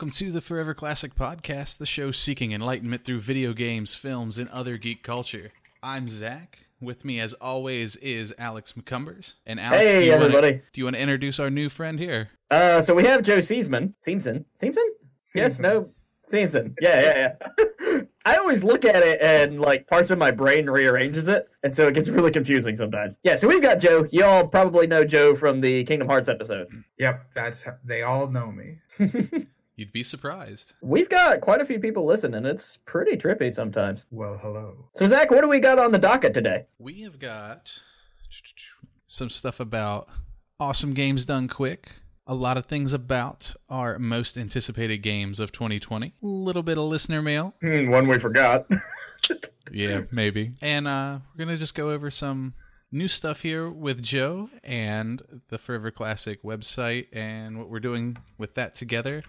Welcome to the Forever Classic Podcast, the show seeking enlightenment through video games, films, and other geek culture. I'm Zach. With me, as always, is Alex McCumbers. And Alex, Hey, do you everybody. Wanna, do you want to introduce our new friend here? Uh, so we have Joe Seasman. Seamson? Seamson? Yes, no. Seamson. Yeah, yeah, yeah. I always look at it and like parts of my brain rearranges it, and so it gets really confusing sometimes. Yeah, so we've got Joe. Y'all probably know Joe from the Kingdom Hearts episode. Yep, that's they all know me. You'd be surprised. We've got quite a few people listening. It's pretty trippy sometimes. Well, hello. So Zach, what do we got on the docket today? We have got some stuff about awesome games done quick. A lot of things about our most anticipated games of 2020. A little bit of listener mail. Hmm, one we forgot. Yeah, maybe. And uh, we're gonna just go over some new stuff here with Joe and the Forever Classic website and what we're doing with that together,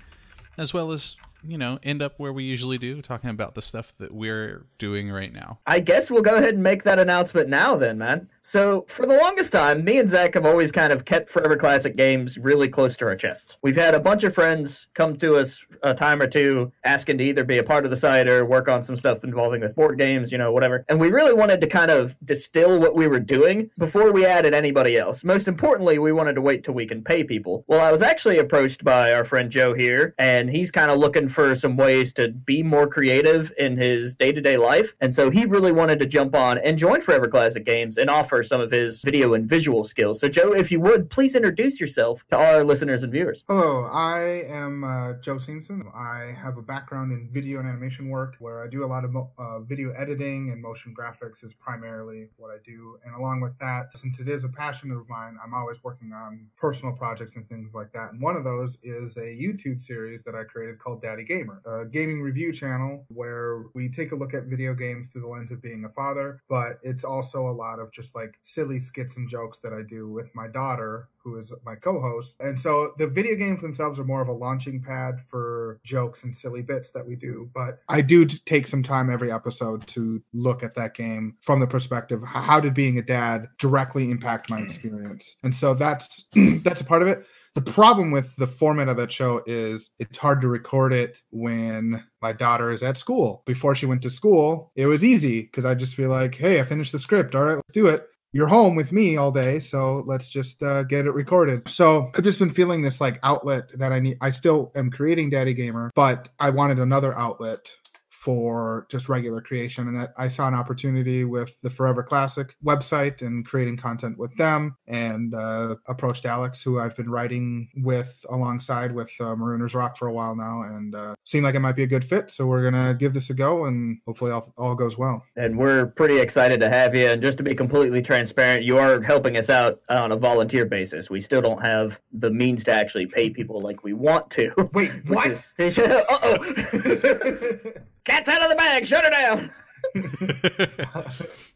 as well as you know end up where we usually do, talking about the stuff that we're doing right now. I guess we'll go ahead and make that announcement now, then, man. So, for the longest time, me and Zach have always kind of kept Forever Classic games really close to our chests. We've had a bunch of friends come to us a time or two asking to either be a part of the site or work on some stuff involving with board games, you know, whatever. And we really wanted to kind of distill what we were doing before we added anybody else. Most importantly, we wanted to wait till we can pay people. Well, I was actually approached by our friend Joe here, and he's kind of looking for some ways to be more creative in his day to day life. And so he really wanted to jump on and join Forever Classic Games and offer some of his video and visual skills. So, Joe, if you would, please introduce yourself to our listeners and viewers. Hello, I am uh, Joe Siemsen. I have a background in video and animation work where I do a lot of mo- uh, video editing and motion graphics is primarily what I do. And along with that, since it is a passion of mine, I'm always working on personal projects and things like that. And one of those is a YouTube series that I created called Daddy Gamer, a gaming review channel where we take a look at video games through the lens of being a father, but it's also a lot of just like silly skits and jokes that I do with my daughter, who is my co-host. And so the video games themselves are more of a launching pad for jokes and silly bits that we do, but I do take some time every episode to look at that game from the perspective how did being a dad directly impact my mm. experience. And so that's that's a part of it. The problem with the format of that show is it's hard to record it when my daughter is at school. Before she went to school, it was easy because I'd just be like, hey, I finished the script. All right, let's do it. You're home with me all day, so let's just uh, get it recorded. So I've just been feeling this like outlet that I need. I still am creating Daddy Gamer, but I wanted another outlet for just regular creation and that I saw an opportunity with the Forever Classic website and creating content with them and uh, approached Alex who I've been writing with alongside with uh, Marooners Rock for a while now and uh, seemed like it might be a good fit so we're gonna give this a go and hopefully all, all goes well. And we're pretty excited to have you. And just to be completely transparent, you are helping us out on a volunteer basis. We still don't have the means to actually pay people like we want to. Wait, what? uh oh. Cat's out of the bag. Shut her down.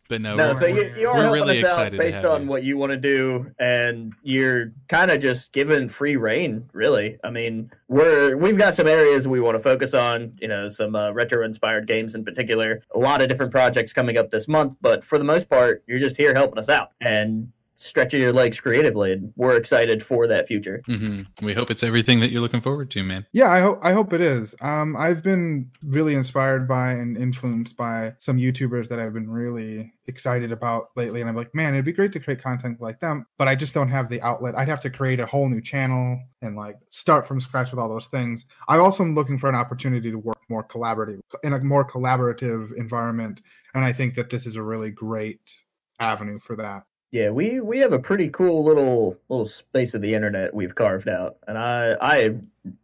but no, No, we're, so you, you are helping really us out based on you. what you want to do, and you're kind of just given free reign, really. I mean, we're we've got some areas we want to focus on. You know, some uh, retro-inspired games in particular. A lot of different projects coming up this month, but for the most part, you're just here helping us out and stretching your legs creatively, and we're excited for that future. hmm We hope it's everything that you're looking forward to, man. Yeah, I hope I hope it is. Um, I've been really inspired by and influenced by some YouTubers that I've been really excited about lately, and I'm like, man, it'd be great to create content like them, but I just don't have the outlet. I'd have to create a whole new channel and like start from scratch with all those things. I also am looking for an opportunity to work more collaborative in a more collaborative environment, and I think that this is a really great avenue for that. Yeah, we we have a pretty cool little little space of the internet we've carved out, and I I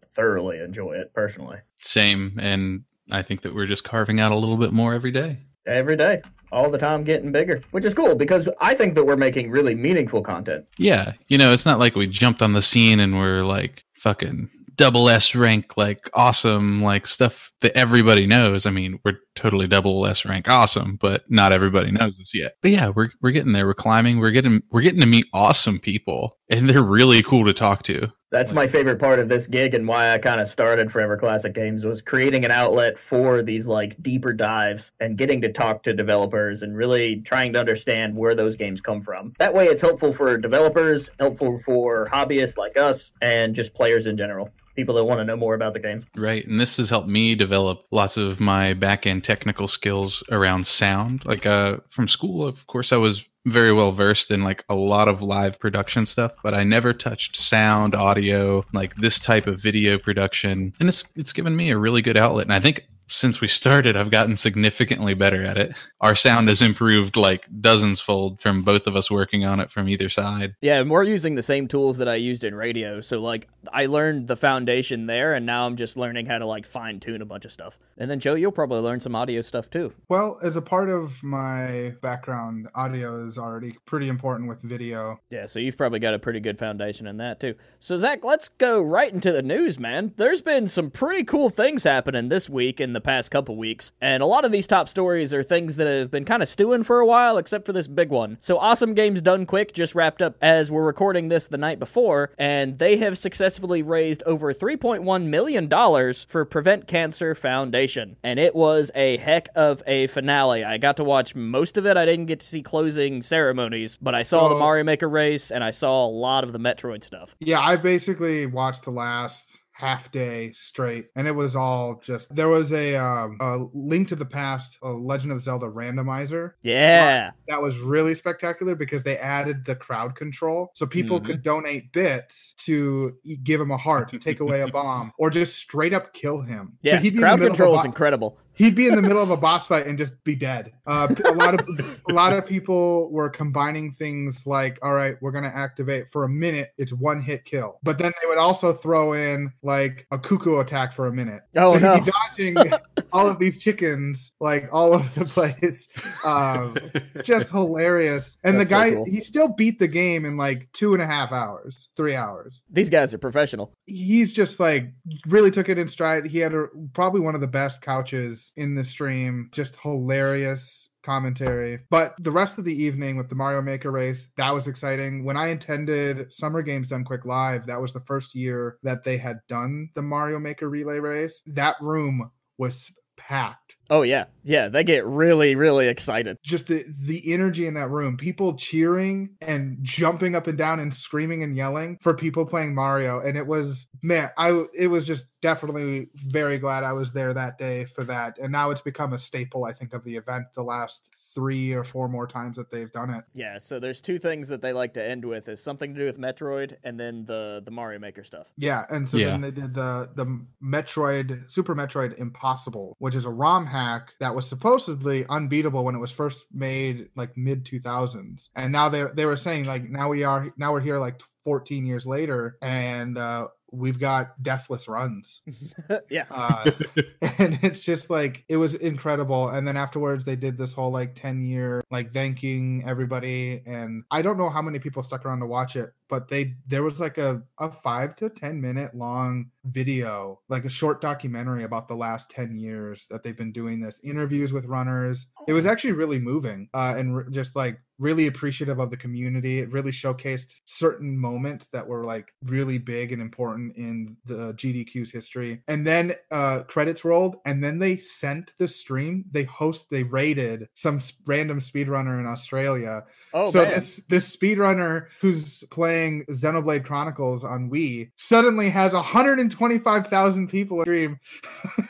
thoroughly enjoy it personally. Same, and I think that we're just carving out a little bit more every day. every day, all the time getting bigger, which is cool because I think that we're making really meaningful content. Yeah, you know, it's not like we jumped on the scene and we're like fucking double S rank, like awesome, like stuff that everybody knows. I mean, we're totally double S rank awesome, but not everybody knows us yet. But yeah, we're we're getting there. We're climbing. We're getting we're getting to meet awesome people, and they're really cool to talk to. That's my favorite part of this gig and why I kind of started Forever Classic Games was creating an outlet for these like deeper dives and getting to talk to developers and really trying to understand where those games come from. That way it's helpful for developers, helpful for hobbyists like us and just players in general. People that want to know more about the games. Right. And this has helped me develop lots of my back end technical skills around sound. Like uh from school, of course I was very well versed in like a lot of live production stuff, but I never touched sound, audio, like this type of video production. And it's it's given me a really good outlet. And I think since we started, I've gotten significantly better at it. Our sound has improved like dozens fold from both of us working on it from either side. Yeah, and we're using the same tools that I used in radio. So like I learned the foundation there and now I'm just learning how to like fine tune a bunch of stuff. And then Joe, you'll probably learn some audio stuff too. Well, as a part of my background, audio is already pretty important with video. Yeah, so you've probably got a pretty good foundation in that too. So Zach, let's go right into the news, man. There's been some pretty cool things happening this week in the past couple weeks, and a lot of these top stories are things that have been kind of stewing for a while, except for this big one. So Awesome Games Done Quick just wrapped up as we're recording this the night before, and they have successfully raised over 3.1 million dollars for Prevent Cancer Foundation, and it was a heck of a finale. I got to watch most of it. I didn't get to see closing ceremonies, but I saw the Mario Maker race and I saw a lot of the Metroid stuff. Yeah, I basically watched the last half day straight and it was all just there was a um a link to the past a legend of zelda randomizer Yeah. that was really spectacular because they added the crowd control so people Mm-hmm. could donate bits to give him a heart take away a bomb or just straight up kill him Yeah, he'd be crowd control is bo- incredible. He'd be in the middle of a boss fight and just be dead. Uh, a lot of a lot of people were combining things like, all right, we're gonna activate for a minute, it's one hit kill, but then they would also throw in like a cuckoo attack for a minute. Oh, so he'd no. be dodging all of these chickens like all over the place. Um, just hilarious. And That's the so guy, cool. he still beat the game in like two and a half hours, three hours These guys are professional. he's just like really took it in stride. He had a, probably one of the best couches in the stream, just hilarious commentary. But the rest of the evening with the Mario Maker race, that was exciting. When I attended Summer Games Done Quick Live, that was the first year that they had done the Mario Maker relay race. That room was packed. Oh yeah, yeah. They get really, really excited. Just the the energy in that room, people cheering and jumping up and down and screaming and yelling for people playing Mario, and it was man, I it was just definitely very glad I was there that day for that, and now it's become a staple, I think, of the event. The last three or four more times that they've done it. Yeah. So there's two things that they like to end with: is something to do with Metroid, and then the the Mario Maker stuff. Yeah, and so Yeah. then they did the the Metroid Super Metroid Impossible, which is a ROM hack that was supposedly unbeatable when it was first made like mid 2000s. And now they they were saying like now we are now we're here like 14 years later and uh we've got deathless runs. yeah. Uh and it's just like it was incredible and then afterwards they did this whole like 10 year like thanking everybody and i don't know how many people stuck around to watch it but they there was like a, a five to ten minute long video like a short documentary about the last 10 years that they've been doing this interviews with runners. It was actually really moving uh, and re- just like really appreciative of the community. It really showcased certain moments that were like really big and important in the gdq's history. And then uh credits rolled and then they sent the stream. They host they rated some random speedrunner in australia. Oh so man. this this speedrunner who's playing Xenoblade Chronicles on Wii suddenly has 125,000 people stream.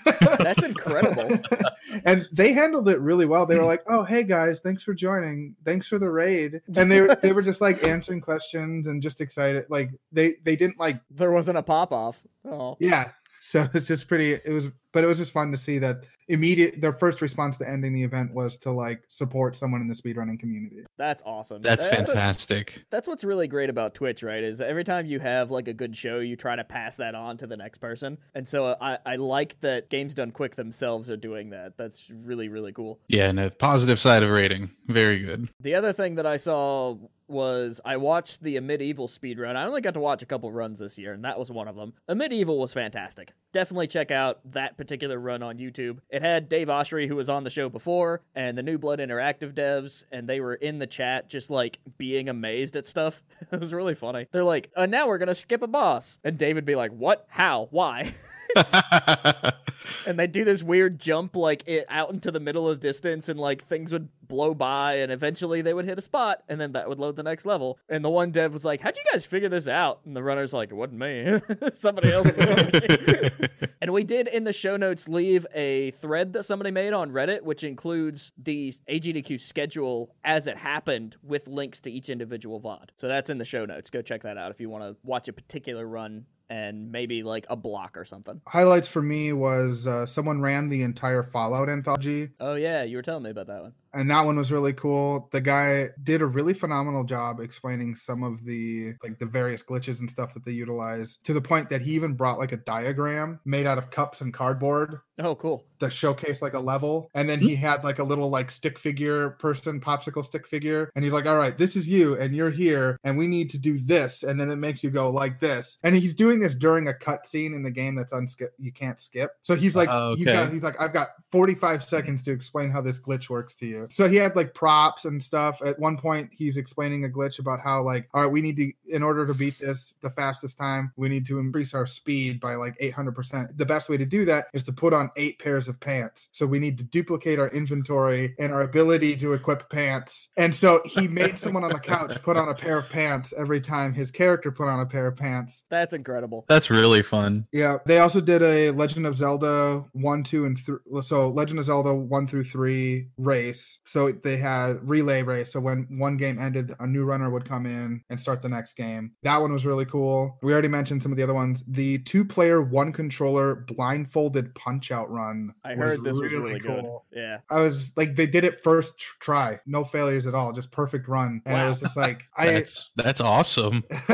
That's incredible. and they handled it really well. They were like, "Oh, hey guys, thanks for joining. Thanks for the raid." And they were they were just like answering questions and just excited. Like they they didn't like there wasn't a pop off. Oh. yeah. So it's just pretty. It was, but it was just fun to see that immediate. Their first response to ending the event was to like support someone in the speedrunning community. That's awesome. That's That- fantastic. That's what's really great about Twitch, right? Is every time you have like a good show, you try to pass that on to the next person. And so uh, I, I like that Games Done Quick themselves are doing that. That's really, really cool. Yeah, and a positive side of rating. Very good. The other thing that I saw was I watched the Amid Evil speedrun. I only got to watch a couple runs this year, and that was one of them. Amid Evil was fantastic. Definitely check out that particular run on YouTube. It had Dave Oshry, who was on the show before, and the New Blood Interactive devs, and they were in the chat just like being amazed at stuff. it was really funny. They're like, uh, now we're gonna skip a boss. And David be like, What? How? Why? and they do this weird jump like it out into the middle of distance and like things would blow by and eventually they would hit a spot and then that would load the next level. And the one dev was like how'd you guys figure this out? And the runner's like it wasn't me. Somebody else and we did in the show notes leave a thread that somebody made on reddit which includes the agdq schedule as it happened with links to each individual vod so that's in the show notes. Go check that out if you want to watch a particular run and maybe like a block or something. Highlights for me was uh, someone ran the entire Fallout anthology. Oh yeah, you were telling me about that one and that one was really cool. The guy did a really phenomenal job explaining some of the like the various glitches and stuff that they utilize to the point that he even brought like a diagram made out of cups and cardboard. Oh, cool. That showcase like a level. And then he had like a little like stick figure person, popsicle stick figure. And he's like, all right, this is you and you're here and we need to do this. And then it makes you go like this. And he's doing this during a cut scene in the game that's unskip you can't skip. So he's like, uh, okay. he's, got, he's like, I've got 45 seconds to explain how this glitch works to you. So he had like props and stuff. At one point, he's explaining a glitch about how like, all right, we need to in order to beat this the fastest time, we need to increase our speed by like 800%. The best way to do that is to put on eight pairs of pants. So we need to duplicate our inventory and our ability to equip pants. And so he made someone on the couch put on a pair of pants every time his character put on a pair of pants. That's incredible. That's really fun. Yeah, they also did a Legend of Zelda 1, 2 and 3 so Legend of Zelda 1 through 3 race so they had relay race. So when one game ended, a new runner would come in and start the next game. That one was really cool. We already mentioned some of the other ones. The two player, one controller blindfolded punch out run. I heard this really was really cool. good. Yeah. I was like, they did it first try, no failures at all, just perfect run. And wow. I was just like, I. That's, that's awesome.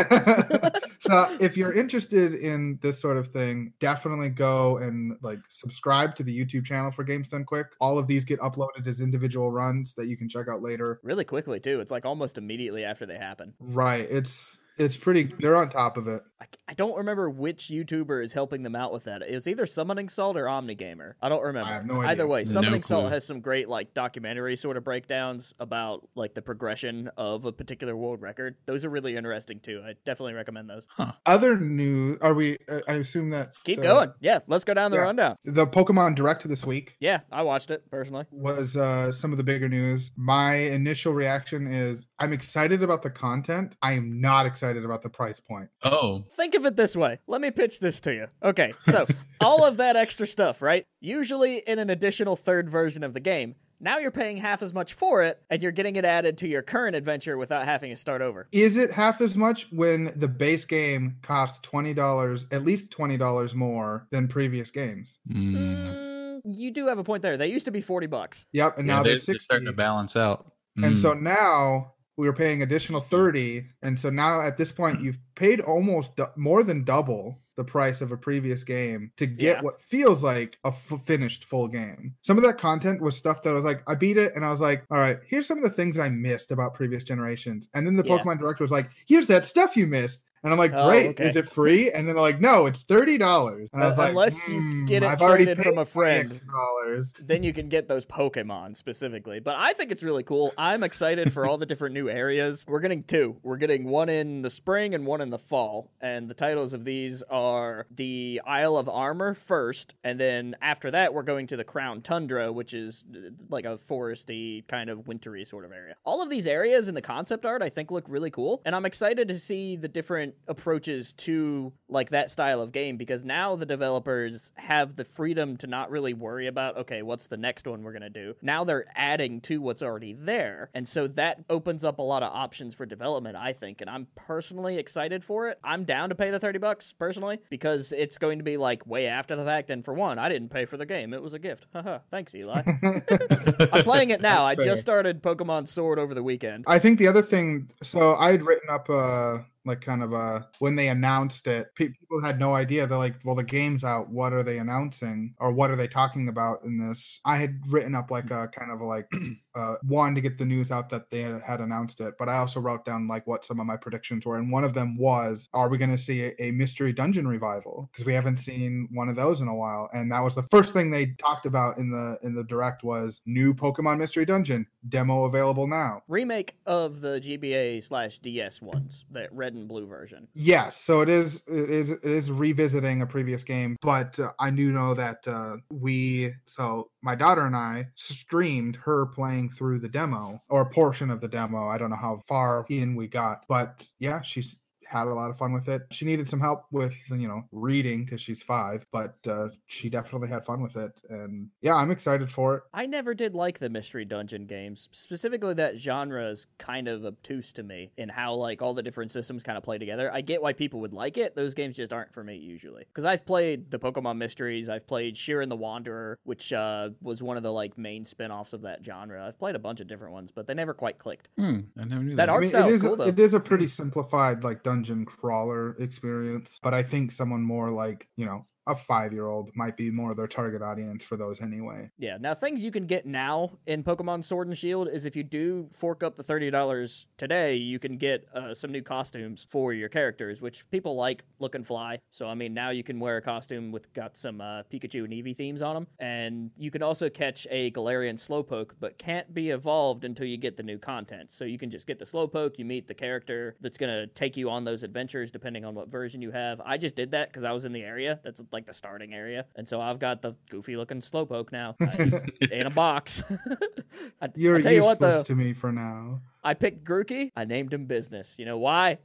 so if you're interested in this sort of thing, definitely go and like subscribe to the YouTube channel for Games Done Quick. All of these get uploaded as individual runs that you can check out later. Really quickly too. It's like almost immediately after they happen. Right. It's it's pretty. They're on top of it. I, I, don't remember which YouTuber is helping them out with that. It was either Summoning Salt or OmniGamer. I don't remember. I have no idea. Either way, Summoning no Salt has some great like documentary sort of breakdowns about like the progression of a particular world record. Those are really interesting too. I definitely recommend those. Huh. Other news? Are we? Uh, I assume that. Keep uh, going. Yeah, let's go down the yeah. rundown. The Pokemon Direct this week. Yeah, I watched it personally. Was uh, some of the bigger news. My initial reaction is I'm excited about the content. I am not excited about the price point. Oh. Think of it this way. Let me pitch this to you. Okay, so all of that extra stuff, right? Usually in an additional third version of the game. Now you're paying half as much for it, and you're getting it added to your current adventure without having to start over. Is it half as much when the base game costs twenty dollars, at least twenty dollars more than previous games? Mm. Mm, you do have a point there. They used to be forty bucks. Yep, and yeah, now they're, they're, they're starting to balance out. And mm. so now we were paying additional hmm. 30 and so now at this point hmm. you've paid almost du- more than double the price of a previous game to get yeah. what feels like a f- finished full game. Some of that content was stuff that I was like i beat it and i was like all right here's some of the things i missed about previous generations. And then the yeah. pokemon director was like here's that stuff you missed and I'm like, oh, great, okay. is it free? And then they're like, no, it's thirty dollars. And I was uh, like, unless mm, you hmm, get it I've traded from a friend, dollars. then you can get those Pokemon specifically. But I think it's really cool. I'm excited for all the different new areas. We're getting two. We're getting one in the spring and one in the fall. And the titles of these are the Isle of Armor first, and then after that, we're going to the Crown Tundra, which is uh, like a foresty kind of wintry sort of area. All of these areas in the concept art, I think, look really cool, and I'm excited to see the different different approaches to like that style of game because now the developers have the freedom to not really worry about okay what's the next one we're going to do? Now they're adding to what's already there. And so that opens up a lot of options for development i think. And i'm personally excited for it. I'm down to pay the 30 bucks personally because it's going to be like way after the fact. And for one i didn't pay for the game. It was a gift. Haha. Thanks eli. I'm playing it now. I just started pokemon sword over the weekend. I think the other thing so i had written up a like kind of a when they announced it, pe- people had no idea. They're like, "Well, the game's out. What are they announcing, or what are they talking about in this?" I had written up like mm. a kind of like uh, one to get the news out that they had, had announced it, but I also wrote down like what some of my predictions were, and one of them was, "Are we going to see a, a mystery dungeon revival?" Because we haven't seen one of those in a while, and that was the first thing they talked about in the in the direct was new Pokemon Mystery Dungeon demo available now. Remake of the GBA slash DS ones, that red and blue version. Yes, so it is it is it is revisiting a previous game, but uh, I do know that uh, we so my daughter and I streamed her playing through the demo or a portion of the demo. I don't know how far in we got, but yeah, she's had a lot of fun with it. She needed some help with, you know, reading because she's five, but uh, she definitely had fun with it. And yeah, I'm excited for it. I never did like the mystery dungeon games. Specifically, that genre is kind of obtuse to me in how like all the different systems kind of play together. I get why people would like it. Those games just aren't for me usually. Because I've played the Pokemon mysteries. I've played Shiren the Wanderer, which uh, was one of the like main spin-offs of that genre. I've played a bunch of different ones, but they never quite clicked. Hmm, I never knew That that. art I mean, style it is is, cool, though. it is a pretty simplified like dungeon crawler experience, but I think someone more like, you know, a five year old might be more of their target audience for those anyway. Yeah. Now, things you can get now in Pokemon Sword and Shield is if you do fork up the thirty dollars today, you can get uh, some new costumes for your characters, which people like look and fly. So, I mean, now you can wear a costume with got some uh, Pikachu and Eevee themes on them, and you can also catch a Galarian Slowpoke, but can't be evolved until you get the new content. So you can just get the Slowpoke, you meet the character that's gonna take you on those adventures, depending on what version you have. I just did that because I was in the area. That's like the starting area, and so I've got the goofy looking Slowpoke now. In a box. I, You're I tell you what, though, to me for now. I picked Grookey. I named him Business. You know why?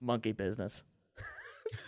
Monkey Business.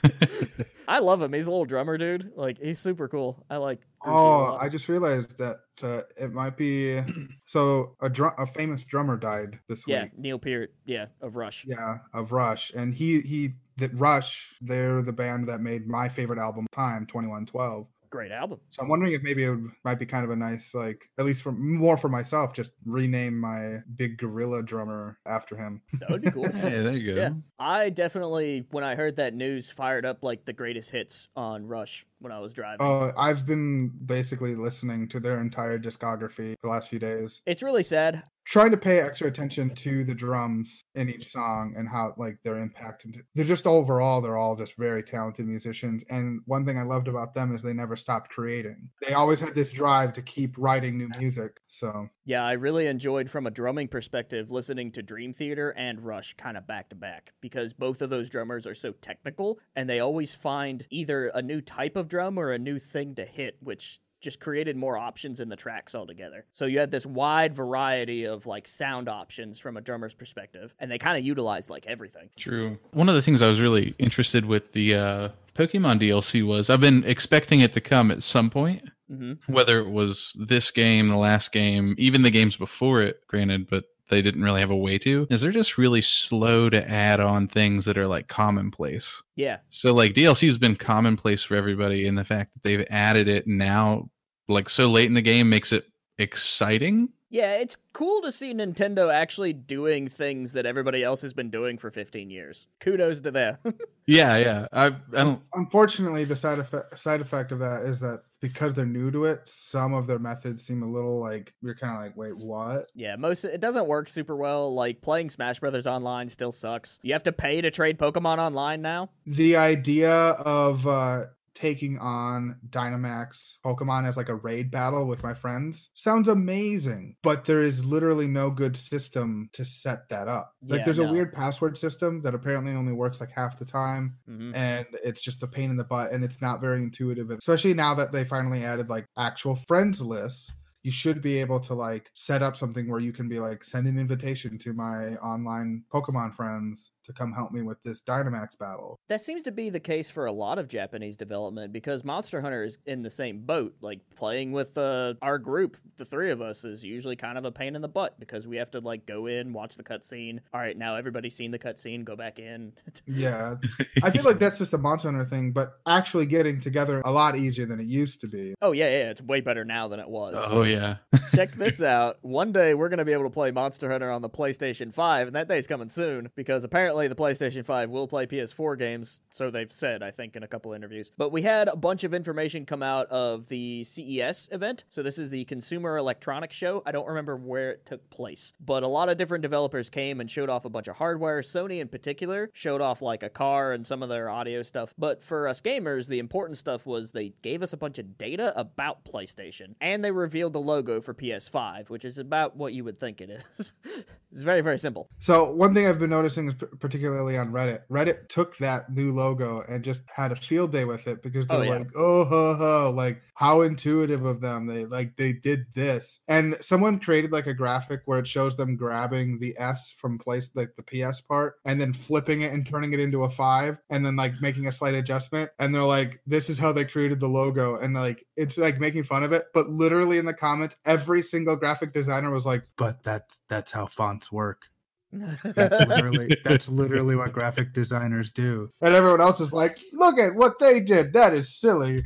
I love him. He's a little drummer dude. Like he's super cool. I like. Oh. I just realized that uh, it might be so a drum a famous drummer died this yeah, week. Neil Peart. Yeah, of Rush. Yeah, of Rush, and he he that Rush. They're the band that made my favorite album, Time Twenty One Twelve. Great album. So I'm wondering if maybe it would, might be kind of a nice, like, at least for more for myself, just rename my big gorilla drummer after him. That would be cool. Hey, there you go. Yeah, I definitely when I heard that news fired up like the greatest hits on Rush when I was driving. Oh, I've been basically listening to their entire discography the last few days, It's really sad. Trying to pay extra attention to the drums in each song and how like their impact. They're just overall, they're all just very talented musicians. And one thing I loved about them is they never stopped creating. They always had this drive to keep writing new music. So Yeah, I really enjoyed from a drumming perspective listening to Dream Theater and Rush kind of back to back because both of those drummers are so technical and they always find either a new type of drum or a new thing to hit, which just created more options in the tracks altogether. So you had this wide variety of like sound options from a drummer's perspective, and they kind of utilized like everything. True. One of the things I was really interested with the uh, Pokemon DLC was I've been expecting it to come at some point, hmm whether it was this game, the last game, even the games before it, granted, but they didn't really have a way to. Is they're just really slow to add on things that are like commonplace. Yeah, So like DLC has been commonplace for everybody, and the fact that they've added it now, like so late in the game, makes it exciting. yeah, it's cool to see Nintendo actually doing things that everybody else has been doing for 15 years. Kudos to them. Yeah, yeah. I I don't. unfortunately, the side effect side effect of that is that because they're new to it, some of their methods seem a little like you're kind of like, wait, what? Yeah, most it doesn't work super well. Like playing Smash Brothers online still sucks. You have to pay to trade Pokemon online now. The idea of uh taking on Dynamax Pokemon as like a raid battle with my friends sounds amazing, but there is literally no good system to set that up. Like Yeah, there's no. a weird password system that apparently only works like half the time hmm and it's just a pain in the butt and it's not very intuitive especially now that they finally added like actual friends lists you should be able to like set up something where you can be like send an invitation to my online pokemon friends to come help me with this dynamax battle That seems to be the case for a lot of Japanese development because Monster Hunter is in the same boat. Like playing with uh, our group, the three of us, is usually kind of a pain in the butt because we have to like go in, watch the cutscene. All right, now everybody's seen the cutscene, go back in. yeah i feel like that's just a monster hunter thing but actually getting together a lot easier than it used to be oh yeah, yeah, it's way better now than it was. Oh yeah. Check this out. One day we're going to be able to play Monster Hunter on the PlayStation 5, and that day's coming soon because apparently apparently the PlayStation 5 will play PS4 games, so they've said, I think, in a couple interviews. But we had a bunch of information come out of the CES event. So this is the Consumer Electronics Show. I don't remember where it took place, but a lot of different developers came and showed off a bunch of hardware. Sony, in particular, showed off like a car and some of their audio stuff. But for us gamers, the important stuff was they gave us a bunch of data about PlayStation and they revealed the logo for PS5, which is about what you would think it is. it's very, very simple. So one thing I've been noticing is particularly on Reddit. Reddit took that new logo and just had a field day with it because oh, they're Oh, yeah. like, oh ho ho, like how intuitive of them. They like they did this. And someone created like a graphic where it shows them grabbing the S from place like the PS part and then flipping it and turning it into a five and then like making a slight adjustment. And they're like, this is how they created the logo. And like it's like making fun of it. But literally in the comments, every single graphic designer was like, but that's that's how fonts work. That's literally that's literally what graphic designers do. And everyone else is like, look at what they did. That is silly.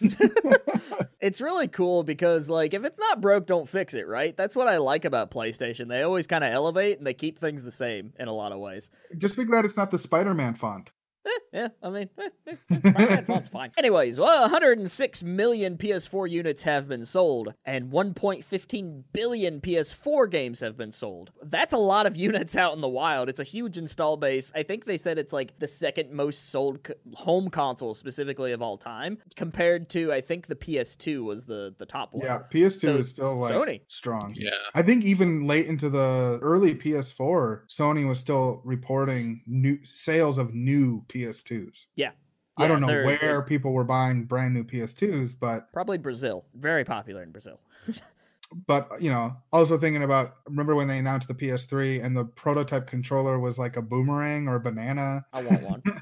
it's really cool because like if it's not broke don't fix it right that's what i like about playstation they always kind of elevate and they keep things the same in a lot of ways Just be glad it's not the Spider-Man font. Eh, yeah i mean eh, eh, Spider-Man font's fine anyways well 106 million ps4 units have been sold and 1.15 billion ps4 games have been sold that's a lot of units out in the wild it's a huge install base i think they said it's like the second most sold co- home console specifically of all time compared to i think the ps2 was the the top one Yeah, PS2 So, is still like Sony. strong. Yeah. I think even late into the early PS4, Sony was still reporting new sales of new PS2s. Yeah. I don't know where they're people were buying brand new PS2s, but Probably Brazil. Very popular in Brazil. but you know, also thinking about remember when they announced the PS3 and the prototype controller was like a boomerang or a banana. I want one.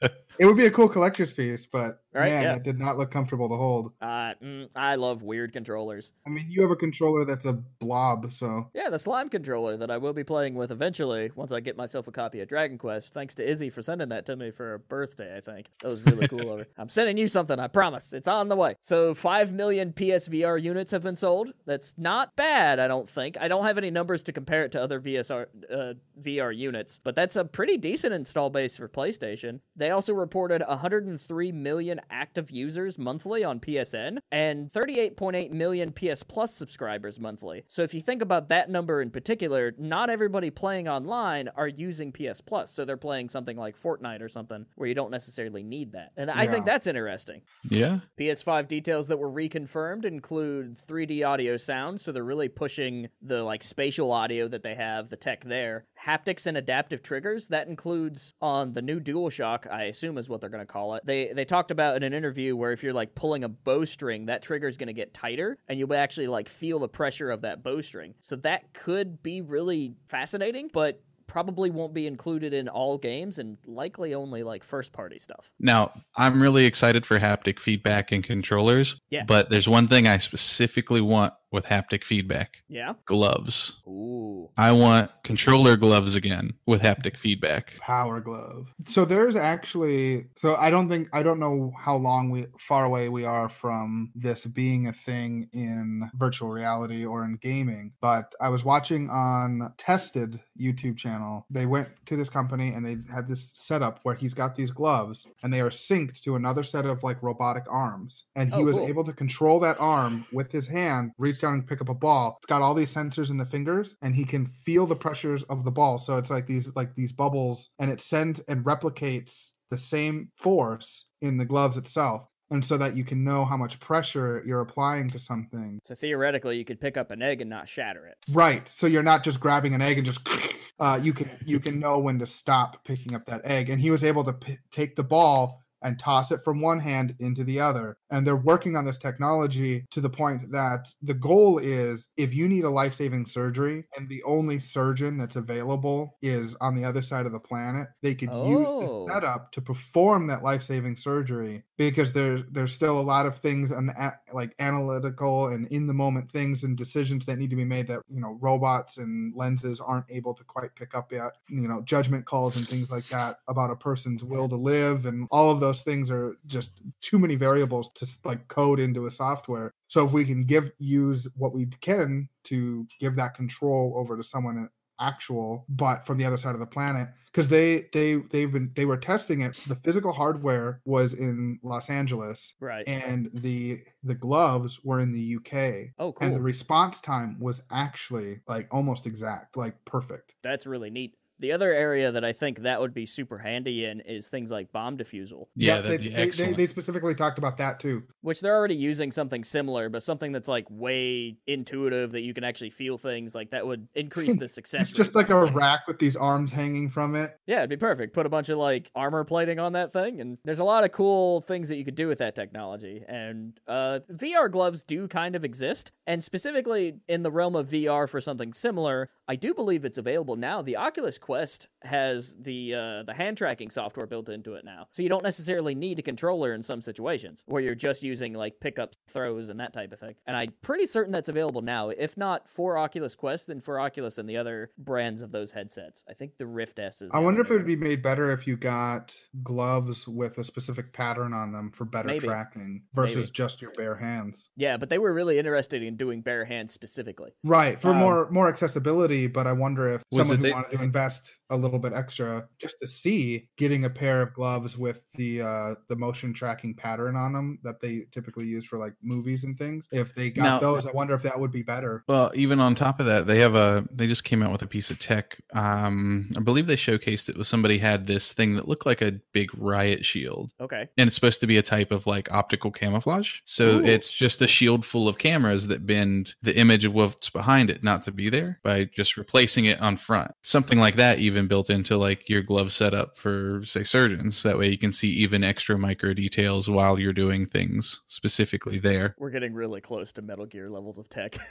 It would be a cool collector's piece, but Right, man, yeah. it did not look comfortable to hold. uh, mm, I love weird controllers. I mean, you have a controller that's a blob, so Yeah, the slime controller that I will be playing with eventually once I get myself a copy of Dragon Quest. Thanks to Izzy for sending that to me for a birthday, I think. That was really cool of her. I'm sending you something, I promise. It's on the way. So, 5 million PSVR units have been sold. That's not bad, I don't think. I don't have any numbers to compare it to other VSR, uh, VR units, but that's a pretty decent install base for PlayStation. They also reported 103 million active users monthly on PSN and 38.8 million PS Plus subscribers monthly. So if you think about that number in particular, not everybody playing online are using PS Plus. So they're playing something like Fortnite or something where you don't necessarily need that. And I think that's interesting. Yeah. PS5 details that were reconfirmed include 3D audio sound, so they're really pushing the like spatial audio that they have, the tech there. Haptics and adaptive triggers, that includes on the new DualShock, I assume is what they're going to call it. They they talked about in an interview where if you're like pulling a bowstring, that trigger is going to get tighter and you'll actually like feel the pressure of that bowstring. So that could be really fascinating, but probably won't be included in all games and likely only like first party stuff. Now, I'm really excited for haptic feedback in controllers. Yeah. But there's one thing I specifically want with haptic feedback Yeah. gloves. Ooh. I want controller gloves again with haptic feedback. power glove. So there's actually so I don't think I don't know how long we far away we are from this being a thing in virtual reality or in gaming, but I was watching on Tested YouTube channel. They went to this company and they had this setup where he's got these gloves and they are synced to another set of like robotic arms. And he Oh, was cool. able to control that arm with his hand, reach down and pick up a ball. It's got all these sensors in the fingers and he can feel the pressures of the ball. So it's like these like these bubbles and it sends and replicates the same force in the gloves itself. And so that you can know how much pressure you're applying to something. So theoretically, you could pick up an egg and not shatter it. Right. So you're not just grabbing an egg and just uh, you can you can know when to stop picking up that egg. And he was able to p- take the ball and toss it from one hand into the other. And they're working on this technology to the point that the goal is if you need a life-saving surgery and the only surgeon that's available is on the other side of the planet, they could use Oh. this setup to perform that life-saving surgery because there there's still a lot of things and like analytical and in the moment things and decisions that need to be made that you know robots and lenses aren't able to quite pick up yet you know judgment calls and things like that about a person's will to live and all of those things are just too many variables to like code into a software so if we can give use what we can to give that control over to someone actual, but from the other side of the planet because they they they've been they were testing it. The physical hardware was in Los Angeles, Right. and the the gloves were in the UK. oh, cool. And the response time was actually like almost exact, like perfect. That's really neat. The other area that I think that would be super handy in is things like bomb defusal, Yeah, Yep, that'd they, be they- they, they specifically talked about that too. which they're already using something similar, but something that's like way intuitive that you can actually feel things. Like that would increase the success. It's just rate. like a rack with these arms hanging from it. Yeah, it'd be perfect. Put a bunch of like armor plating on that thing, and there's a lot of cool things that you could do with that technology. And uh, VR gloves do kind of exist, and specifically in the realm of VR for something similar, I do believe it's available now. The Oculus Quest has the uh, the hand tracking software built into it now, so you don't necessarily need a controller in some situations where you're just using like pickups, throws and that type of thing. And I'm pretty certain that's available now. If not for Oculus Quest, then for Oculus and the other brands of those headsets. I think the Rift S is. I wonder other if it would be made better if you got gloves with a specific pattern on them for better Maybe. tracking versus Maybe. just your bare hands. Yeah, but they were really interested in doing bare hands specifically. Right, for Um, more more accessibility, but I wonder if someone who they- wanted to invest last a little bit extra just to see getting a pair of gloves with the uh the motion tracking pattern on them that they typically use for like movies and things. If they got Now- those, I wonder if that would be better. Well, even on top of that, they have a they just came out with a piece of tech. Um, I believe they showcased it with somebody had this thing that looked like a big riot shield. Okay. And it's supposed to be a type of like optical camouflage. So Ooh. it's just a shield full of cameras that bend the image of what's behind it not to be there by just replacing it on front. Something like that even built into like your glove setup for say surgeons. That way you can see even extra micro details while you're doing things specifically there. We're getting really close to Metal Gear levels of tech.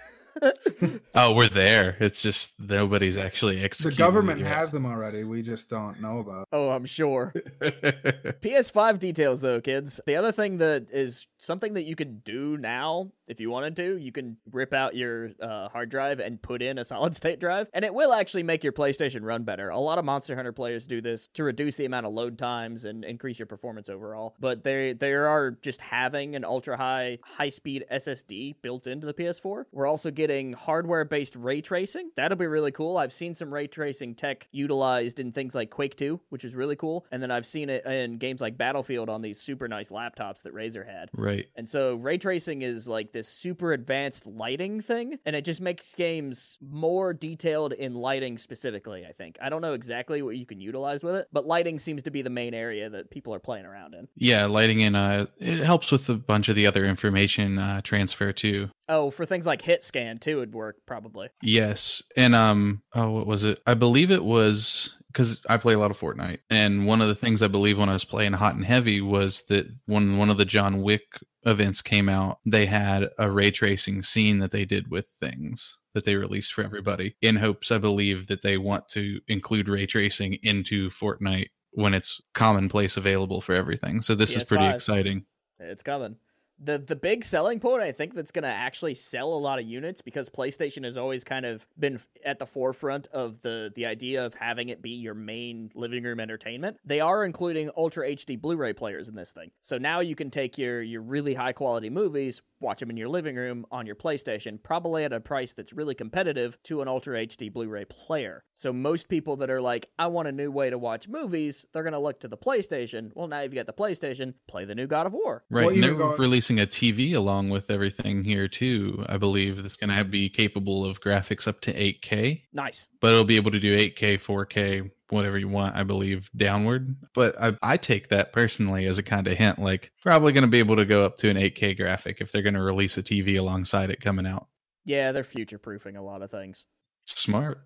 Oh, we're there. It's just nobody's actually executing. The government yet. has them already. We just don't know about. oh, I'm sure. PS5 details, though, kids. The other thing that is something that you can do now, if you wanted to, you can rip out your uh, hard drive and put in a solid state drive, and it will actually make your PlayStation run better. A lot of Monster Hunter players do this to reduce the amount of load times and increase your performance overall. But they they are just having an ultra high high speed SSD built into the PS4. We're also getting hardware based ray tracing. That'll be really cool. I've seen some ray tracing tech utilized in things like Quake 2, which is really cool. And then I've seen it in games like Battlefield on these super nice laptops that Razer had. right. And so ray tracing is like this super advanced lighting thing, and it just makes games more detailed in lighting specifically, I think. I don't know exactly what you can utilize with it, but lighting seems to be the main area that people are playing around in. Yeah, lighting in uh it helps with a bunch of the other information uh transfer too. Oh, for things like hit scan too it would work probably. Yes. And um oh what was it? I believe it was because I play a lot of Fortnite. And one of the things I believe when I was playing hot and heavy was that when one of the John Wick events came out, they had a ray tracing scene that they did with things that they released for everybody in hopes I believe that they want to include ray tracing into Fortnite when it's commonplace available for everything. So this is pretty PS5. exciting. It's coming. The the big selling point I think that's going to actually sell a lot of units because PlayStation has always kind of been at the forefront of the the idea of having it be your main living room entertainment. They are including Ultra HD Blu-ray players in this thing. So now you can take your your really high quality movies, watch them in your living room on your PlayStation, probably at a price that's really competitive to an Ultra HD Blu-ray player. So most people that are like, I want a new way to watch movies, they're going to look to the PlayStation. Well, now you've got the PlayStation, play the new God of War. Right. Well, they're going- releasing a TV along with everything here too. I believe that's going to be capable of graphics up to 8K, Nice. but it'll be able to do 8K, 4K, whatever you want, I believe, downward. But I, I take that personally as a kind of hint, like probably going to be able to go up to an 8K graphic if they're going to release a TV alongside it coming out. Yeah, they're future proofing a lot of things. Smart.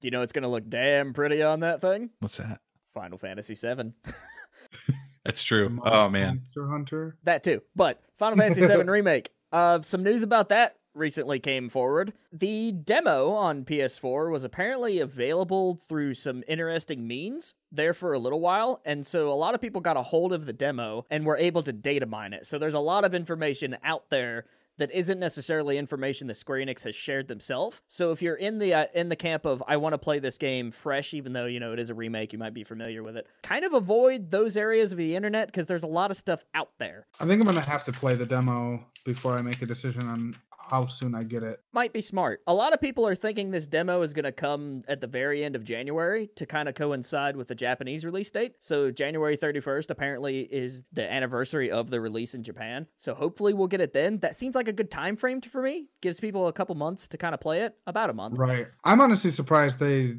Do you know it's going to look damn pretty on that thing? What's that? Final Fantasy VII. That's true. Mon- Oh man. Monster Hunter. that too. But Final Fantasy VII Remake. Uh, some news about that recently came forward. The demo on PS4 was apparently available through some interesting means there for a little while, and so a lot of people got a hold of the demo and were able to data mine it. So there's a lot of information out there that isn't necessarily information that Square Enix has shared themselves. So if you're in the uh, in the camp of I want to play this game fresh, even though you know it is a remake, you might be familiar with it. Kind of avoid those areas of the internet because there's a lot of stuff out there. I think I'm gonna have to play the demo before I make a decision on how soon I get it. Might be smart. A lot of people are thinking this demo is going to come at the very end of January to kind of coincide with the Japanese release date. So January 31st apparently is the anniversary of the release in Japan. So hopefully we'll get it then. That seems like a good time frame for me. Gives people a couple months to kind of play it. About a month. Right. I'm honestly surprised they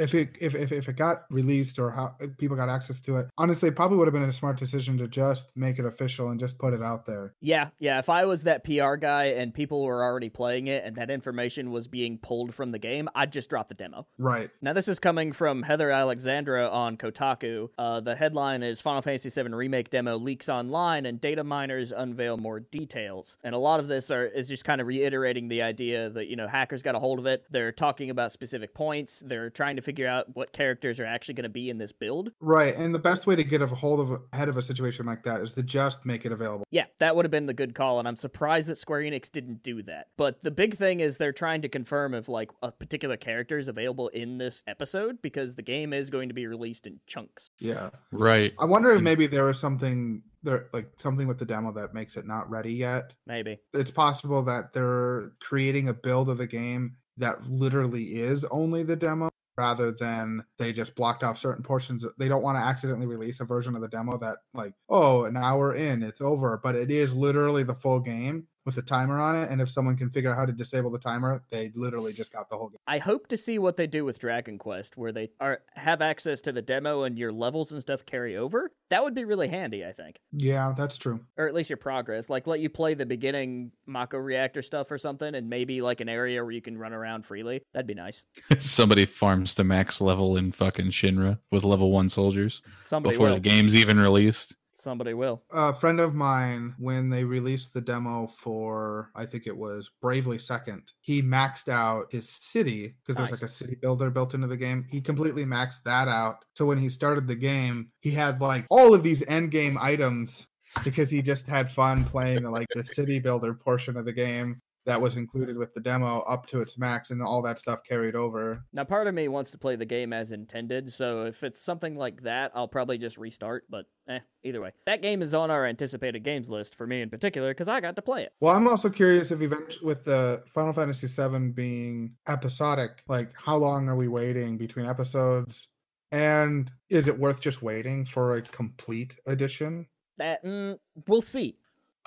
if it if, if, if it got released or how people got access to it honestly it probably would have been a smart decision to just make it official and just put it out there Yeah, yeah. If I was that PR guy and people were already playing it and that information was being pulled from the game, I'd just drop the demo. right Now, this is coming from Heather Alexandra on Kotaku. Uh, the headline is Final Fantasy VII Remake demo leaks online and data miners unveil more details. And a lot of this are, is just kind of reiterating the idea that, you know, hackers got a hold of it. They're talking about specific points. They're trying to figure out what characters are actually going to be in this build. right and the best way to get a hold of ahead of a situation like that is to just make it available Yeah, that would have been the good call, and I'm surprised that Square Enix didn't do that. But the big thing is they're trying to confirm if like a particular character is available in this episode because the game is going to be released in chunks. yeah Right. i wonder if maybe there was something there like something with the demo that makes it not ready yet Maybe. it's possible that they're creating a build of the game that literally is only the demo rather than they just blocked off certain portions. They don't want to accidentally release a version of the demo that like oh an hour in it's over but it is literally the full game with a timer on it and if someone can figure out how to disable the timer they literally just got the whole game I hope to see what they do with Dragon Quest, where they are have access to the demo and your levels and stuff carry over. That would be really handy, I think, yeah that's true or at least your progress. Like let you play the beginning Mako reactor stuff or something, and maybe like an area where you can run around freely. That'd be nice. Somebody farms to max level in fucking Shinra with level one soldiers Somebody before will. the game's even released. Somebody will. a friend of mine when they released the demo for i think it was bravely second he maxed out his city because there's like a city builder built into the game. He completely maxed that out. So when he started the game he had like all of these end game items because he just had fun playing like the city builder portion of the game that was included with the demo up to its max and all that stuff carried over Now, part of me wants to play the game as intended, so if it's something like that, I'll probably just restart, but eh, either way. That game is on our anticipated games list for me in particular, because I got to play it. Well, I'm also curious if eventually, with the Final Fantasy VII being episodic, like how long are we waiting between episodes? And is it worth just waiting for a complete edition? That, mm, we'll see.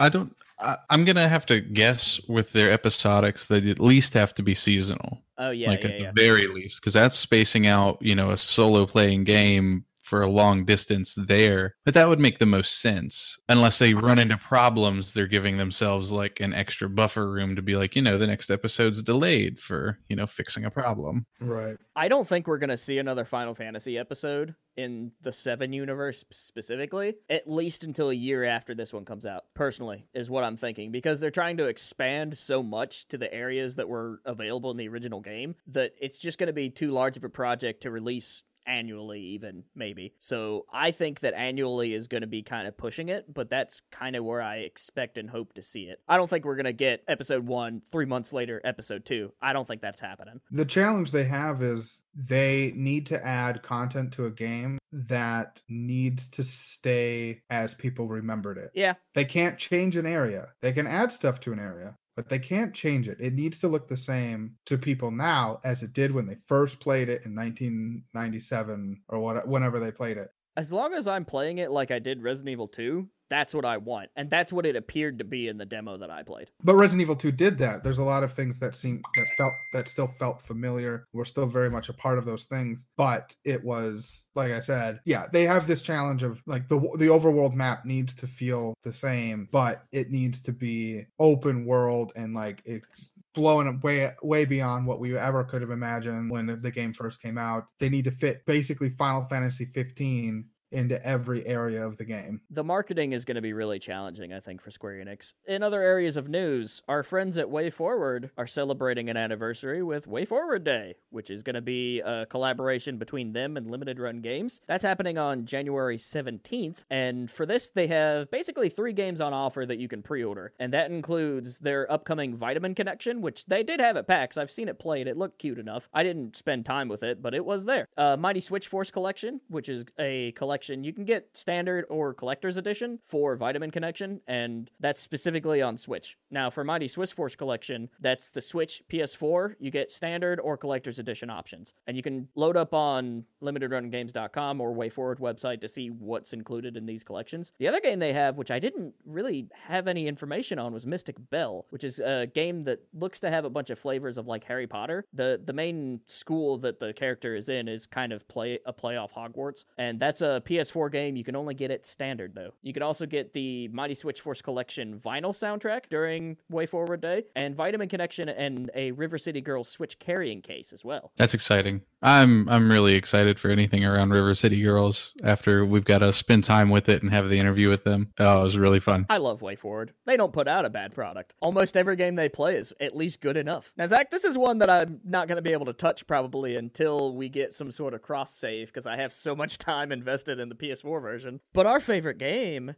I don't. I, I'm gonna have to guess with their episodics that at least have to be seasonal, Oh, yeah, like yeah, at yeah. the very least, because that's spacing out, you know, a solo playing game for a long distance there. But that would make the most sense, unless they run into problems. They're giving themselves like an extra buffer room to be like, you know, the next episode's delayed for you know fixing a problem. Right. I don't think we're going to see another Final Fantasy episode in the 7 universe specifically, at least until a year after this one comes out, personally, is what I'm thinking. Because they're trying to expand so much to the areas that were available in the original game that it's just going to be too large of a project to release annually even maybe. So i think that annually is going to be kind of pushing it but that's kind of where i expect and hope to see it. I don't think we're going to get episode one three months later episode two. I don't think that's happening. The challenge they have is they need to add content to a game that needs to stay as people remembered it. yeah. They can't change an area. They can add stuff to an area, but they can't change it. It needs to look the same to people now as it did when they first played it in 1997 or what, whenever they played it. As long as I'm playing it like I did Resident Evil 2, that's what I want. And that's what it appeared to be in the demo that I played. But Resident Evil 2 did that. There's a lot of things that seem that felt that still felt familiar. We're still very much a part of those things, but it was like I said, yeah, they have this challenge of like the the overworld map needs to feel the same, but it needs to be open world and like it's blowing way way beyond what we ever could have imagined when the game first came out. They need to fit basically Final Fantasy 15 into every area of the game. The marketing is going to be really challenging, I think, for Square Enix. In other areas of news, our friends at Way Forward are celebrating an anniversary with Way Forward Day, which is going to be a collaboration between them and Limited Run Games. That's happening on January 17th, and for this, they have basically three games on offer that you can pre order, and that includes their upcoming Vitamin Connection, which they did have at PAX. I've seen it played, it looked cute enough. I didn't spend time with it, but it was there. Uh, Mighty Switch Force Collection, which is a collection Collection, you can get standard or collector's edition for Vitamin Connection, and that's specifically on Switch. Now, for Mighty Switch Force Collection, that's the Switch PS4. You get standard or collector's edition options, and you can load up on limitedrungames.com or WayForward website to see what's included in these collections. The other game they have, which I didn't really have any information on, was Mystik Belle, which is a game that looks to have a bunch of flavors of like Harry Potter. The the main school that the character is in is kind of play a play off Hogwarts, and that's a PS4 game. You can only get it standard though. You can also get the Mighty Switch Force Collection vinyl soundtrack during Way Forward Day, and Vitamin Connection and a River City Girls Switch carrying case as well. That's exciting. I'm I'm really excited for anything around River City Girls after we've got to spend time with it and have the interview with them. Oh, it was really fun. I love Way Forward. They don't put out a bad product. Almost every game they play is at least good enough. Now, Zach, this is one that I'm not going to be able to touch probably until we get some sort of cross save because I have so much time invested in the PS4 version. But our favorite game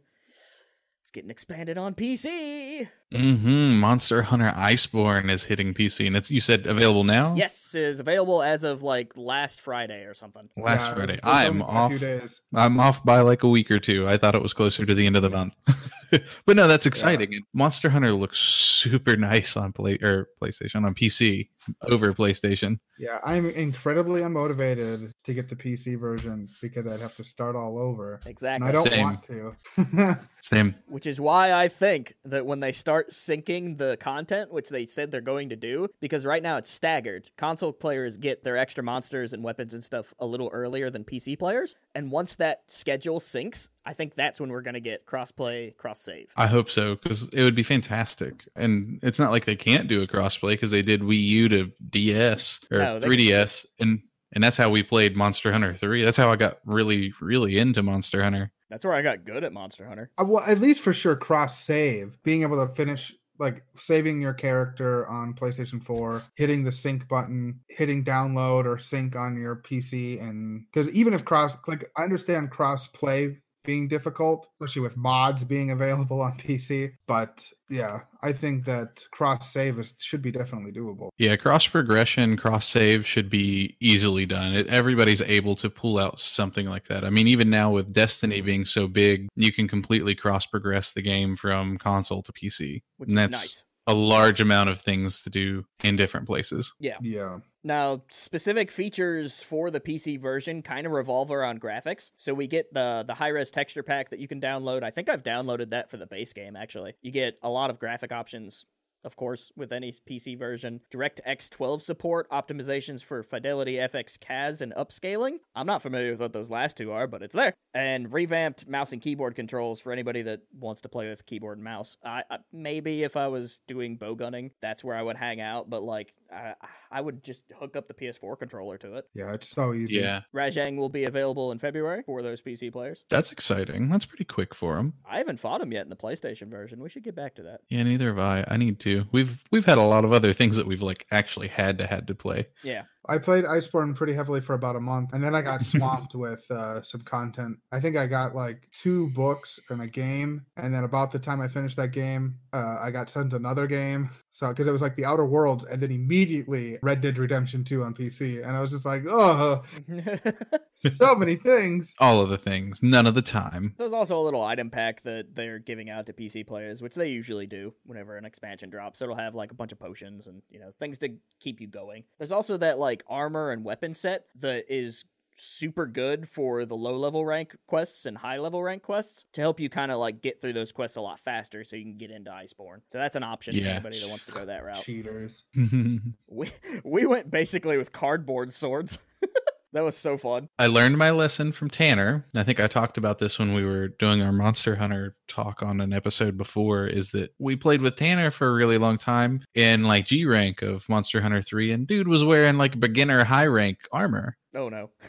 getting expanded on PC. Mm-hmm. Monster Hunter Iceborne is hitting PC, and it's you said available now. Yes, is available as of like last Friday or something. Last Yeah, Friday. I'm only a off. few days. I'm off by like a week or two. I thought it was closer to the end of the month. but no, that's exciting. And Monster Hunter looks super nice on play or PlayStation on PC over PlayStation. Yeah, I'm incredibly unmotivated to get the PC version because I'd have to start all over. And Exactly. I don't Same. want to. Same. Which is why I think that when they start syncing the content, which they said they're going to do, because right now it's staggered. Console players get their extra monsters and weapons and stuff a little earlier than PC players. And once that schedule syncs, I think that's when we're going to get crossplay, cross save. I hope so because it would be fantastic. And it's not like they can't do a crossplay because they did Wii U to DS or No, they- 3DS, and and that's how we played Monster Hunter 3. That's how I got really really into Monster Hunter. That's where I got good at Monster Hunter. Uh, well, at least for sure, cross save, being able to finish like saving your character on PlayStation 4, hitting the sync button, hitting download or sync on your PC, and because even if cross, like I understand cross play being difficult, especially with mods being available on PC, but yeah, I think that cross save is should be definitely doable. Yeah, cross progression, cross save should be easily done. It, everybody's able to pull out something like that. I mean, even now with Destiny being so big, you can completely cross progress the game from console to PC. Which and is that's nice. A large amount of things to do in different places. Yeah. Yeah. Now, specific features for the PC version kind of revolve around graphics. So we get the the high res texture pack that you can download. I think I've downloaded that for the base game actually. You get a lot of graphic options. Of course, with any PC version, DirectX 12 support, optimizations for Fidelity FX CAS, and upscaling. I'm not familiar with what those last two are, but it's there. And revamped mouse and keyboard controls for anybody that wants to play with keyboard and mouse. I, I maybe if I was doing bow gunning, that's where I would hang out. But like, I, I would just hook up the PS4 controller to it. Yeah, it's so easy. Yeah, Rajang will be available in February for those PC players. that's exciting. That's pretty quick for them. I haven't fought him yet in the PlayStation version. We should get back to that. Yeah, neither have I. I need to. We've we've had a lot of other things that we've like actually had to had to play. Yeah. I played Iceborne pretty heavily for about a month, and then I got swamped with uh, some content. I think I got like two books and a game, and then about the time I finished that game, uh, I got sent another game. So because it was like the Outer Worlds, and then immediately Red Dead Redemption Two on PC, and I was just like, oh, so many things. All of the things, none of the time. There's also a little item pack that they're giving out to PC players, which they usually do whenever an expansion drops. So it'll have like a bunch of potions and you know things to keep you going. There's also that like armor and weapon set that is super good for the low level rank quests and high level rank quests to help you kind of like get through those quests a lot faster so you can get into Iceborne. So that's an option for Yeah. anybody that wants to go that route. Cheaters. We we went basically with cardboard swords. that was so fun. I learned my lesson from Tanner. I think I talked about this when we were doing our Monster Hunter talk on an episode before. Is that we played with Tanner for a really long time in like G rank of Monster Hunter 3, and dude was wearing like beginner high rank armor. Oh no.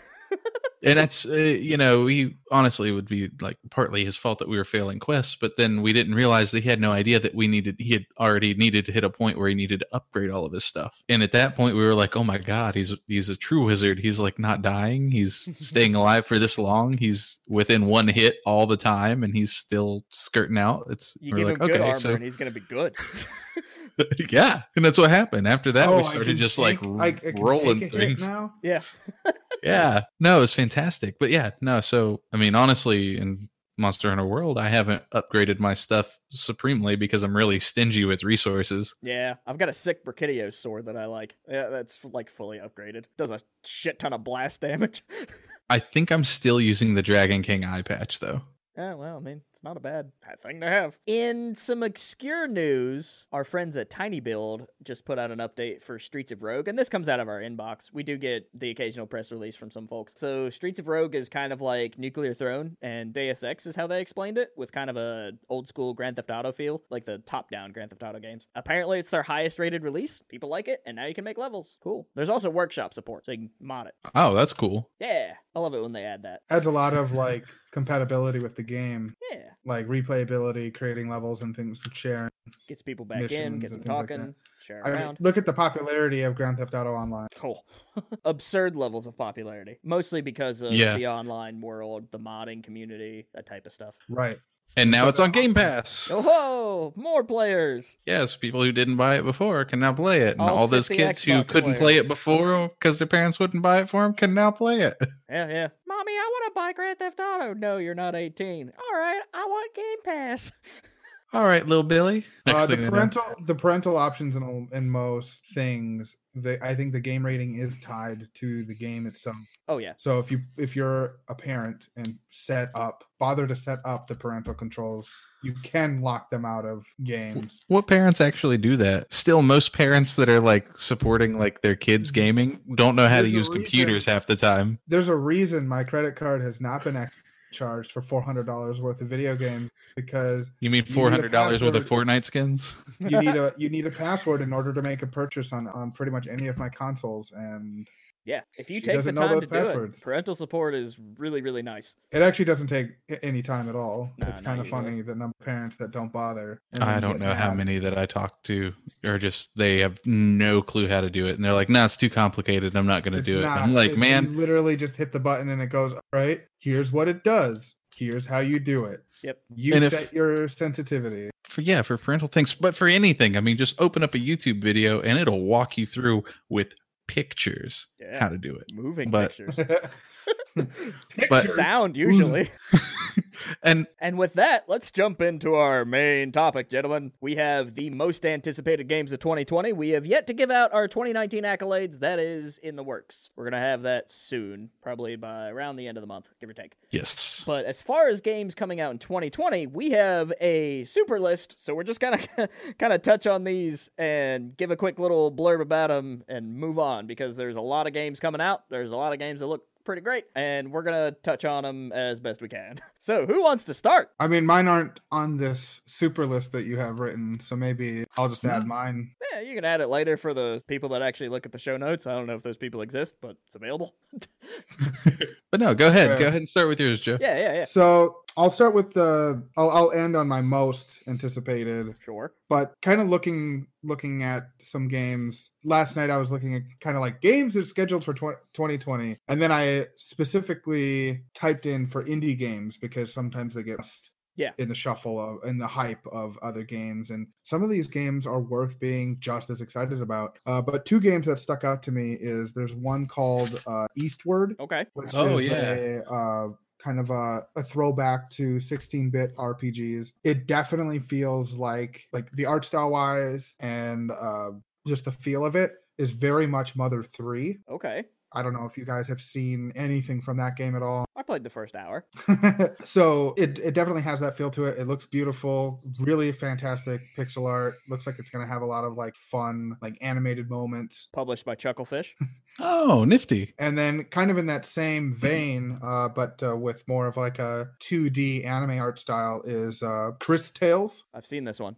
And that's, uh, you know, he honestly would be like partly his fault that we were failing quests, but then we didn't realize that he had no idea that we needed, he had already needed to hit a point where he needed to upgrade all of his stuff. And at that point, we were like, oh my God, he's, he's a true wizard. He's like not dying. He's staying alive for this long. He's within one hit all the time and he's still skirting out. It's, You we're give like, him good okay, armor so and he's gonna be good. yeah. And that's what happened. After that, oh, we started just take- like I, I rolling take a hit things. now. yeah. Yeah. No, it was fantastic. But yeah, no. So I mean, honestly, in Monster Hunter World, I haven't upgraded my stuff supremely because I'm really stingy with resources. Yeah, I've got a sick Brachydios sword that I like. Yeah, that's like fully upgraded. Does a shit ton of blast damage. I think I'm still using the Dragon King eye patch though. Yeah, well, I mean, it's not a bad, bad thing to have. In some obscure news, our friends at TinyBuild just put out an update for Streets of Rogue, and this comes out of our inbox. We do get the occasional press release from some folks. So Streets of Rogue is kind of like Nuclear Throne, and Deus Ex is how they explained it, with kind of a old school Grand Theft Auto feel, like the top down Grand Theft Auto games. Apparently, it's their highest rated release. People like it, and now you can make levels. Cool. There's also workshop support, so you can mod it. Oh, that's cool. Yeah, I love it when they add that. Adds a lot of like compatibility with the game, Yeah, like replayability, creating levels and things, sharing. gets people back in, Missions gets them and things like that. talking, share I mean, around. look at the popularity of Grand Theft Auto Online. Cool. Oh, absurd levels of popularity, mostly because of Yeah. the online world, the modding community, that type of stuff. Right. And now it's on Game Pass. Oh! More players. Yes, people who didn't buy it before can now play it. And All all, those 50 kids who Xbox couldn't play it before because their parents wouldn't buy it for them can now play it. Yeah, yeah. Mommy, I want to buy Grand Theft Auto. No, you're not 18. All right, I want Game Pass. All right, little Billy. Next Uh, the thing know- parental the parental options in all- in most things, they, I think the game rating is tied to the game itself. Oh yeah. So if you if you're a parent and set up, bother to set up the parental controls, you can lock them out of games. What parents actually do that? Still, most parents that are like supporting like their kids gaming don't know how to There's a use reason- computers half the time. There's a reason my credit card has not been ac- charged for four hundred dollars worth of video games because You mean four hundred dollars worth of. Fortnite skins? you need a you need a password in order to make a purchase on on pretty much any of my consoles and Yeah. If you She take the doesn't know time those to do it, parental support is really, really nice. it actually doesn't take any time at all. Nah, it's kind of usually. funny the number of parents that don't bother. I don't get know how many that I talk to are just they have no clue how to do it, and they're like, "Nah, it's too complicated. I'm not going to It's do it." And. I'm like, It- "Man, you literally just hit the button and it goes, all right, here's what it does. Here's how you do it. Yep. You And if- set your sensitivity. for yeah, for parental things, but for anything, I mean, just open up a YouTube video and it'll walk you through with pictures Yeah. how to do it. Moving But- pictures. But- Sound usually. and And with that, let's jump into our main topic, gentlemen. We have the most anticipated games of 2020. We have yet to give out our 2019 accolades. That is in the works. We're going to have that soon, probably by around the end of the month, give or take. yes, But as far as games coming out in 2020, we have a super list. So we're just gonna kind of touch on these and give a quick little blurb about them and move on because there's a lot of games coming out. There's a lot of games that look pretty great, and we're gonna touch on them as best we can. So who wants to start? I mean, mine aren't on this super list that you have written, so maybe I'll just add mm-hmm. mine. Yeah, you can add it later for the people that actually look at the show notes. I don't know if those people exist, but it's available. but no, go ahead, Okay. go ahead and start with yours, Joe. yeah, yeah, yeah. So I'll start with the. I'll, I'll end on my most anticipated, Sure. but kind of looking looking at some games. Last night I was looking at kind of like games that are scheduled for tw- 2020, and then I specifically typed in for indie games because sometimes they get lost Yeah. in the shuffle of in the hype of other games and some of these games are worth being just as excited about uh, but two games that stuck out to me is there's one called uh, eastward Okay. which Oh, is yeah. a uh, kind of a, a throwback to 16-bit rpgs it definitely feels like like the art style wise and uh, just the feel of it is very much mother 3 Okay. I don't know if you guys have seen anything from that game at all I played the first hour. so it, it definitely has that feel to it. It looks beautiful, really fantastic pixel art. Looks like it's gonna have a lot of like fun, like animated moments. Published by Chucklefish. Oh, nifty. And then kind of in that same vein, uh, but uh, with more of like a 2D anime art style is uh Cris Tales. I've seen this one.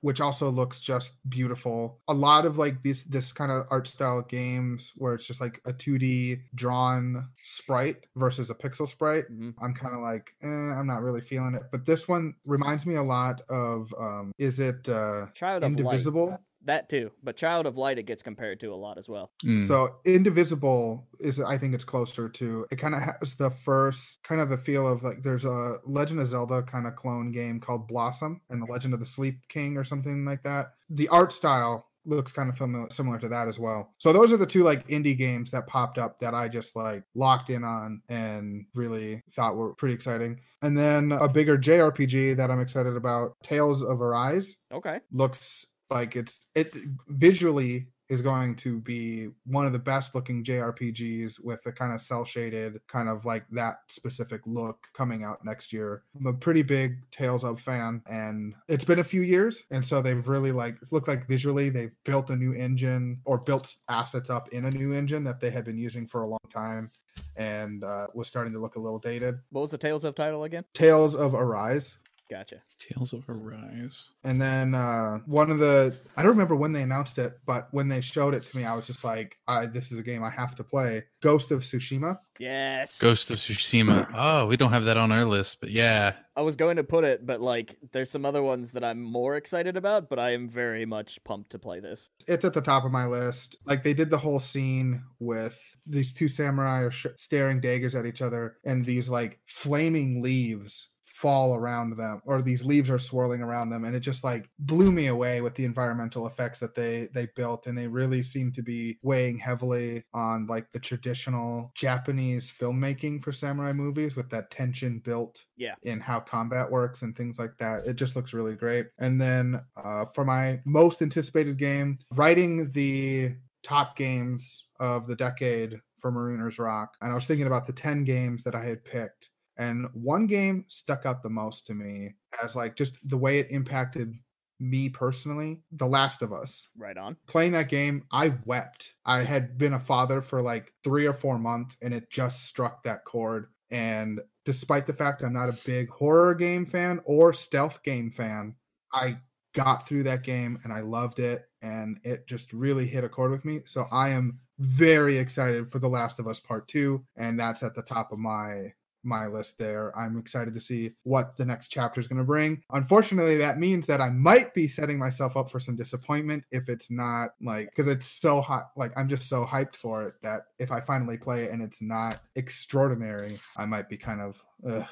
Which also looks just beautiful. A lot of like this this kind of art style games where it's just like a 2D drawn sprite versus a pixel sprite. Mhm. I'm kind of like, eh, I'm not really feeling it. But this one reminds me a lot of um is it uh Child Indivisible? That too. But Child of Light it gets compared to a lot as well. Mm. So Indivisible is I think it's closer to it kind of has the first kind of the feel of like there's a Legend of Zelda kind of clone game called Blossom and the Legend of the Sleep King or something like that. The art style looks kind of familiar, similar to that as well. So those are the two like indie games that popped up that I just like locked in on and really thought were pretty exciting. And then a bigger JRPG that I'm excited about, Tales of Arise, Okay. looks like it's it visually is going to be one of the best looking JRPGs with a kind of cell shaded kind of like that specific look coming out next year. I'm a pretty big Tales of fan and it's been a few years and so they've really like it looks like visually they've built a new engine or built assets up in a new engine that they had been using for a long time and uh, was starting to look a little dated. What was the Tales of title again? Tales of Arise. Gotcha. Tales of Arise. And then uh, one of the I don't remember when they announced it, but when they showed it to me, I was just like, I, "This is a game I have to play." Ghost of Tsushima. Yes. Ghost of Tsushima. Oh, we don't have that on our list, but yeah. I was going to put it, but like, there's some other ones that I'm more excited about, but I am very much pumped to play this. It's at the top of my list. Like they did the whole scene with these two samurai are sh- staring daggers at each other, and these like flaming leaves fall around them or these leaves are swirling around them and it just like blew me away with the environmental effects that they they built and they really seem to be weighing heavily on like the traditional japanese filmmaking for samurai movies with that tension built Yeah. in how combat works and things like that it just looks really great and then uh, for my most anticipated game writing the top games of the decade for marooners rock and i was thinking about the 10 games that i had picked and one game stuck out the most to me as like just the way it impacted me personally the last of us. Right on. playing that game i wept. I had been a father for like three or four months and it just struck that chord. And despite the fact i'm not a big horror game fan or stealth game fan i got through that game and i loved it and it just really hit a chord with me. So i am very excited for the last of us part two and that's at the top of my my list there. I'm excited to see what the next chapter is going to bring. Unfortunately, that means that I might be setting myself up for some disappointment if it's not like because it's so hot. Like I'm just so hyped for it that if I finally play it and it's not extraordinary, I might be kind of. Ugh.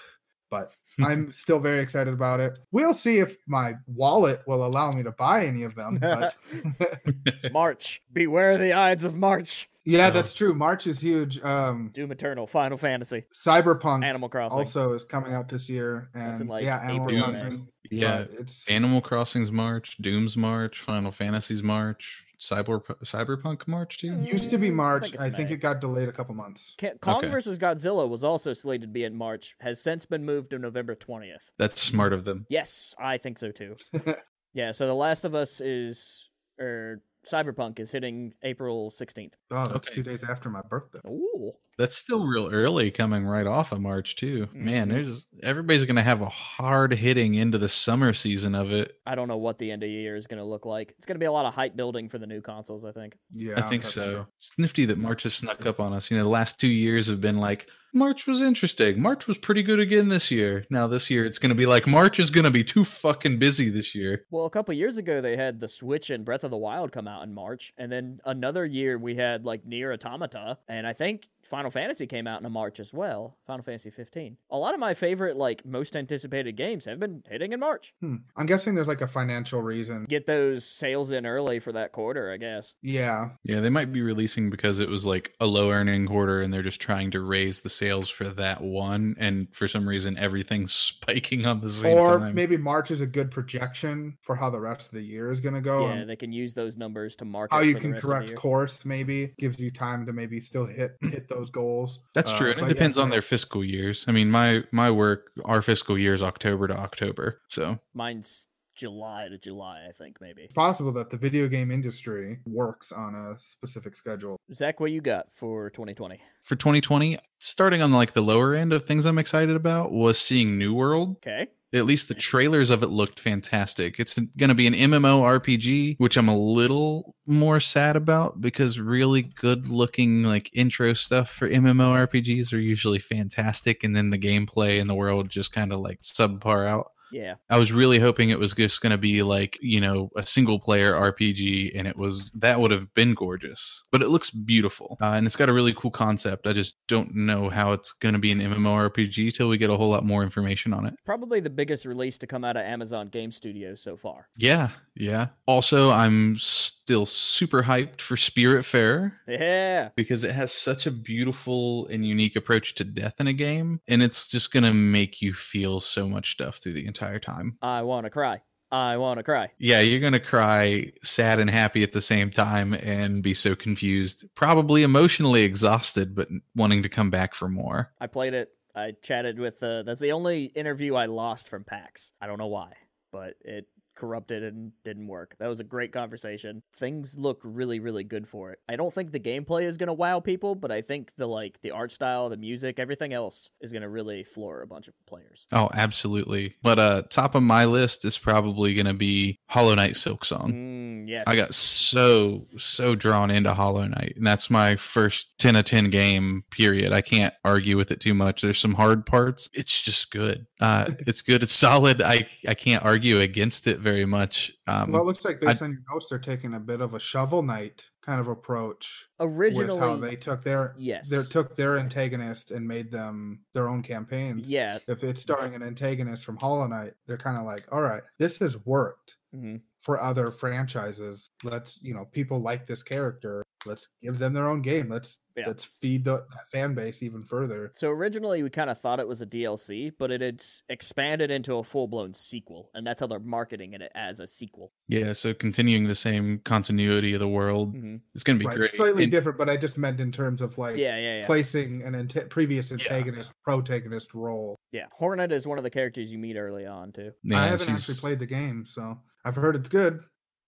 But I'm still very excited about it. We'll see if my wallet will allow me to buy any of them. But March. Beware the Ides of March. Yeah, Oh. that's true. March is huge. Um, Doom Eternal, Final Fantasy, Cyberpunk Animal Crossing. also is coming out this year, That's in, and like, yeah, Animal April, May. Crossing. Yeah. but it's Animal Crossing's March, Doom's March, Final Fantasy's March, Cyber Cyberpunk March too. used to be Mm, I March. think I think it got delayed a couple months. Ca- Kong Okay. vs. Godzilla was also slated to be in March, has since been moved to November 20th. That's smart of them. Yes, I think so too. Yeah, so The Last of Us is, or Cyberpunk is hitting April 16th. Oh, that's Okay. two days after my birthday. Ooh. That's still real early coming right off of March too. Man, Mhm. there's everybody's gonna have a hard hitting into the summer season of it. I don't know what the end of the year is going to look like. It's going to be a lot of hype building for the new consoles, I think. Yeah, I think so. true. It's nifty that March has snuck up on us. You know, the last two years have been like March was interesting. March was pretty good again this year. Now this year it's gonna be like March is gonna be too fucking busy this year. Well, a couple years ago, they had the Switch and Breath of the Wild come out in March. And then another year, we had like Nier Automata. And I think Final Fantasy came out in March as well. Final Fantasy 15. A lot of my favorite, like, most anticipated games have been hitting in March. Hmm. I'm guessing there's like a financial reason. Get those sales in early for that quarter, I guess. Yeah, Yeah, they might be releasing because it was like a low earning quarter and they're just trying to raise the sales for that one. And for some reason, everything's spiking on the same or time. maybe March is a good projection for how the rest of the year is going to go. yeah, they can use those numbers to market how you for the can rest correct course maybe gives you time to maybe still hit hit those goals. That's Uh, true. And it but yeah, depends on their fiscal years. I mean, my my work, our fiscal year is October to October. So Mine's July to July, I think, maybe. It's possible that the video game industry works on a specific schedule. Zach, what you got for 2020? for 2020, starting on like the lower end of things I'm excited about was seeing New World. Okay. At least the trailers of it looked fantastic. It's going to be an MMO RPG, which I'm a little more sad about because really good looking like intro stuff for MMO RPGs are usually fantastic and then the gameplay and the world just kind of like subpar out. Yeah. I was really hoping it was just going to be like, you know, a single player RPG and it was that would have been gorgeous. But it looks beautiful. Uh, and it's got a really cool concept. I just don't know how it's going to be an MMORPG till we get a whole lot more information on it. Probably the biggest release to come out of Amazon Game Studios so far. Yeah, yeah. Also, I'm still super hyped for Spiritfarer. Yeah. because it has such a beautiful and unique approach to death in a game and it's just going to make you feel so much stuff through the entire time. I want to cry. I want to cry. Yeah, you're going to cry sad and happy at the same time and be so confused, probably emotionally exhausted, but wanting to come back for more. I played it. I chatted with. Uh, that's the only interview I lost from PAX. I don't know why, but it corrupted and didn't work. That was a great conversation. Things look really, really good for it. I don't think the gameplay is gonna wow people, but I think the like the art style, the music, everything else is gonna really floor a bunch of players. Oh, absolutely. But uh top of my list is probably going to be Hollow Knight Silksong. Mm, yes. I got so so drawn into Hollow Knight, and that's my first ten of ten game. Period. I can't argue with it too much. There's some hard parts. It's just good. Uh, it's good. It's solid. I I can't argue against it very much. Um, well, it looks like based on your notes, they're taking a bit of a shovel knight kind of approach originally. with how they took their yes. they took their antagonist and made them their own campaigns. yeah. If it's starring an antagonist from Hollow Knight, they're kind of like, all right, this has worked hmm for other franchises. Let's, you know, people like this character. Let's give them their own game. Let's Yeah. let's feed the fan base even further. So originally we kind of thought it was a DLC, but it had expanded into a full blown sequel, and that's how they're marketing it as a sequel. yeah. So continuing the same continuity of the world, hmm it's going to be Right, great. slightly And- different, but I just meant in terms of like Yeah, yeah, yeah. placing an anta- previous antagonist protagonist role. Yeah, Hornet is one of the characters you meet early on too. yeah, I haven't she's- actually played the game, so I've heard it's good.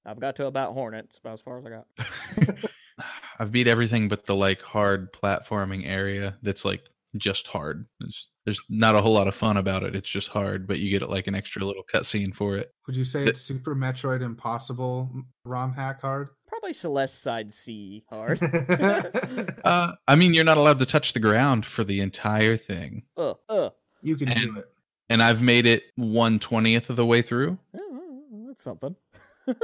I've got to about Hornet. It's about as far as I got. I've beat everything but the like hard platforming area that's like just hard. It's, there's not a whole lot of fun about it. It's just hard, but you get like an extra little cutscene for it. Would you say The- it's Super Metroid Impossible ROM hack hard? Probably Celeste Side C hard. Uh, I mean, you're not allowed to touch the ground for the entire thing, uh, uh. you can And- do it. and I've made it one twentieth of the way through. Oh, that's something.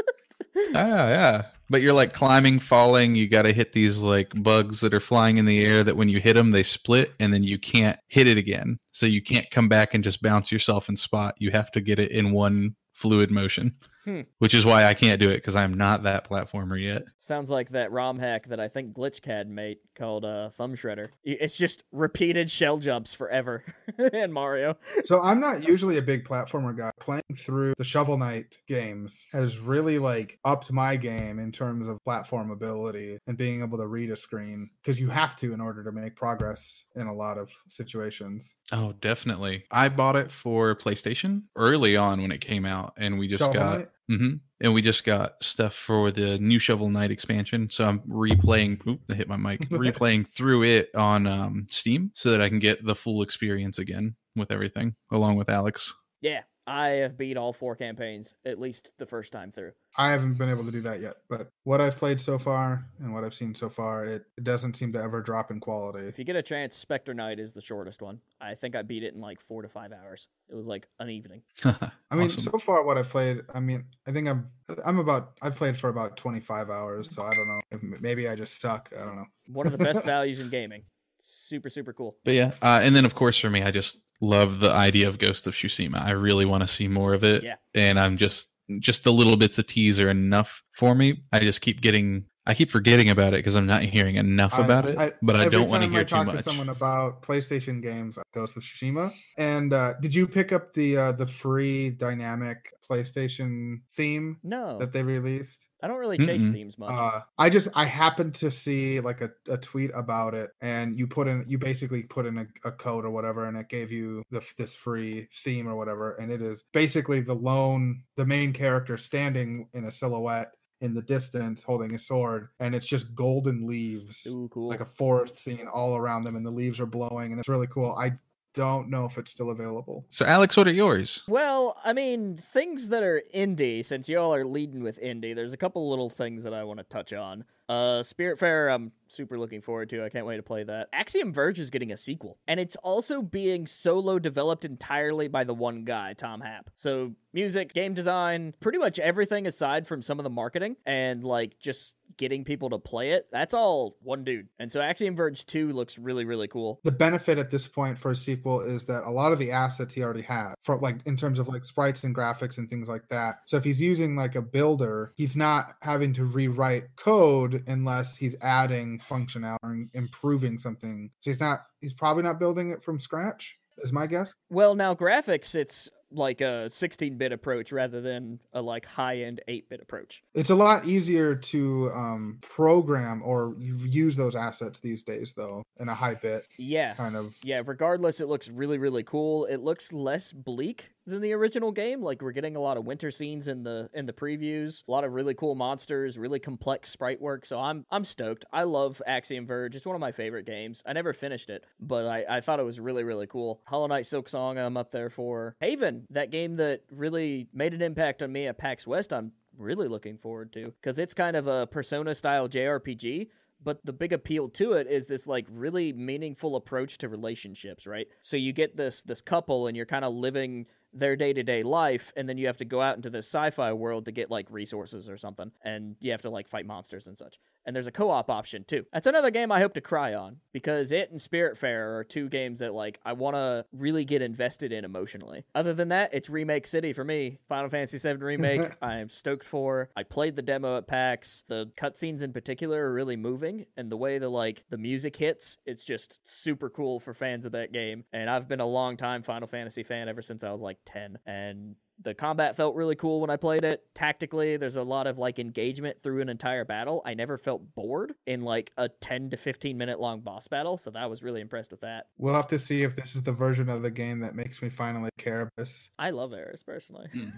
Yeah, yeah. But you're like climbing, falling. You got to hit these like bugs that are flying in the air. That when you hit them, they split, and then you can't hit it again. So you can't come back and just bounce yourself and spot. You have to get it in one fluid motion, Hmm. which is why I can't do it because I'm not that platformer yet. Sounds like that ROM hack that I think Glitchcad made called uh, Thumb Shredder. It's just repeated shell jumps forever in Mario. So I'm not usually a big platformer guy. Playing through the Shovel Knight games has really like upped my game in terms of platform ability and being able to read a screen because you have to in order to make progress in a lot of situations. Oh, definitely. I bought it for PlayStation early on when it came out, and we just Shovel got. Knight? Hmm And we just got stuff for the new Shovel Knight expansion. So I'm replaying. Oop, I hit my mic. replaying through it on um, Steam so that I can get the full experience again with everything, along with Alex. Yeah, I have beat all four campaigns at least the first time through. I haven't been able to do that yet, but what I've played so far and what I've seen so far, it, it doesn't seem to ever drop in quality. If you get a chance, Spectre Knight is the shortest one. I think I beat it in like four to five hours. It was like an evening. I mean, Awesome. so far what I've played, I mean, I think I'm I'm about I've played for about 25 hours, so I don't know. If maybe I just suck. I don't know. One of the best values in gaming. Super, super cool. But yeah, uh, and then of course for me, I just love the idea of Ghost of Tsushima. I really want to see more of it. Yeah. And I'm just just the little bits of teaser enough for me. I just keep getting. I keep forgetting about it because I'm not hearing enough I- about it. but I every don't want to time hear I too talk much. to someone about PlayStation games, Ghost of Tsushima. And uh, did you pick up the uh, the free dynamic PlayStation theme No, that they released? I don't really chase Mm-mm. themes much. Uh, I just I happened to see like a, a tweet about it, and you put in you basically put in a, a code or whatever, and it gave you the, this free theme or whatever, and it is basically the lone the main character standing in a silhouette in the distance holding a sword, and it's just golden leaves, Ooh, cool. like a forest scene all around them, and the leaves are blowing, and it's really cool. I don't know if it's still available. So Alex, what are yours? Well, I mean, things that are indie, since y'all are leading with indie, there's a couple little things that I want to touch on. Uh, Spiritfarer, I'm super looking forward to. I can't wait to play that. Axiom Verge is getting a sequel, and it's also being solo developed entirely by the one guy, Tom Happ. So music, game design, pretty much everything aside from some of the marketing and like just getting people to play it. That's all one dude. And so Axiom Verge 2 looks really, really cool. The benefit at this point for a sequel is that a lot of the assets he already had, for like in terms of like sprites and graphics and things like that. So if he's using like a builder, he's not having to rewrite code unless he's adding functionality or improving something. So he's not he's probably not building it from scratch, is my guess. Well, now graphics, it's like a 16-bit approach rather than a like high-end 8-bit approach. It's a lot easier to um, program or use those assets these days, though, in a high bit. Yeah, kind of. Yeah. Regardless, it looks really, really cool. It looks less bleak than the original game. Like we're getting a lot of winter scenes in the in the previews, a lot of really cool monsters, really complex sprite work. So I'm I'm stoked. I love Axiom Verge. It's one of my favorite games. I never finished it, but I, I thought it was really, really cool. Hollow Knight Silksong I'm up there for. Haven, that game that really made an impact on me at PAX West, I'm really looking forward to. Because it's kind of a persona style JRPG but the big appeal to it is this like really meaningful approach to relationships right so you get this this couple and you're kind of living their day to day life, and then you have to go out into this sci fi world to get like resources or something, and you have to like fight monsters and such and there's a co-op option too. That's another game I hope to cry on because it and Spiritfarer are two games that like I want to really get invested in emotionally. Other than that, it's Remake City for me. Final Fantasy VII Remake, I am stoked for. I played the demo at PAX. The cutscenes in particular are really moving, and the way the like the music hits, it's just super cool for fans of that game. And I've been a long time Final Fantasy fan ever since I was like 10, and the combat felt really cool when I played it. Tactically, there's a lot of like engagement through an entire battle. I never felt bored in like a 10 to 15 minute long boss battle, so that was really impressed with that. We'll have to see if this is the version of the game that makes me finally care of this. I love Aeris personally. Hmm.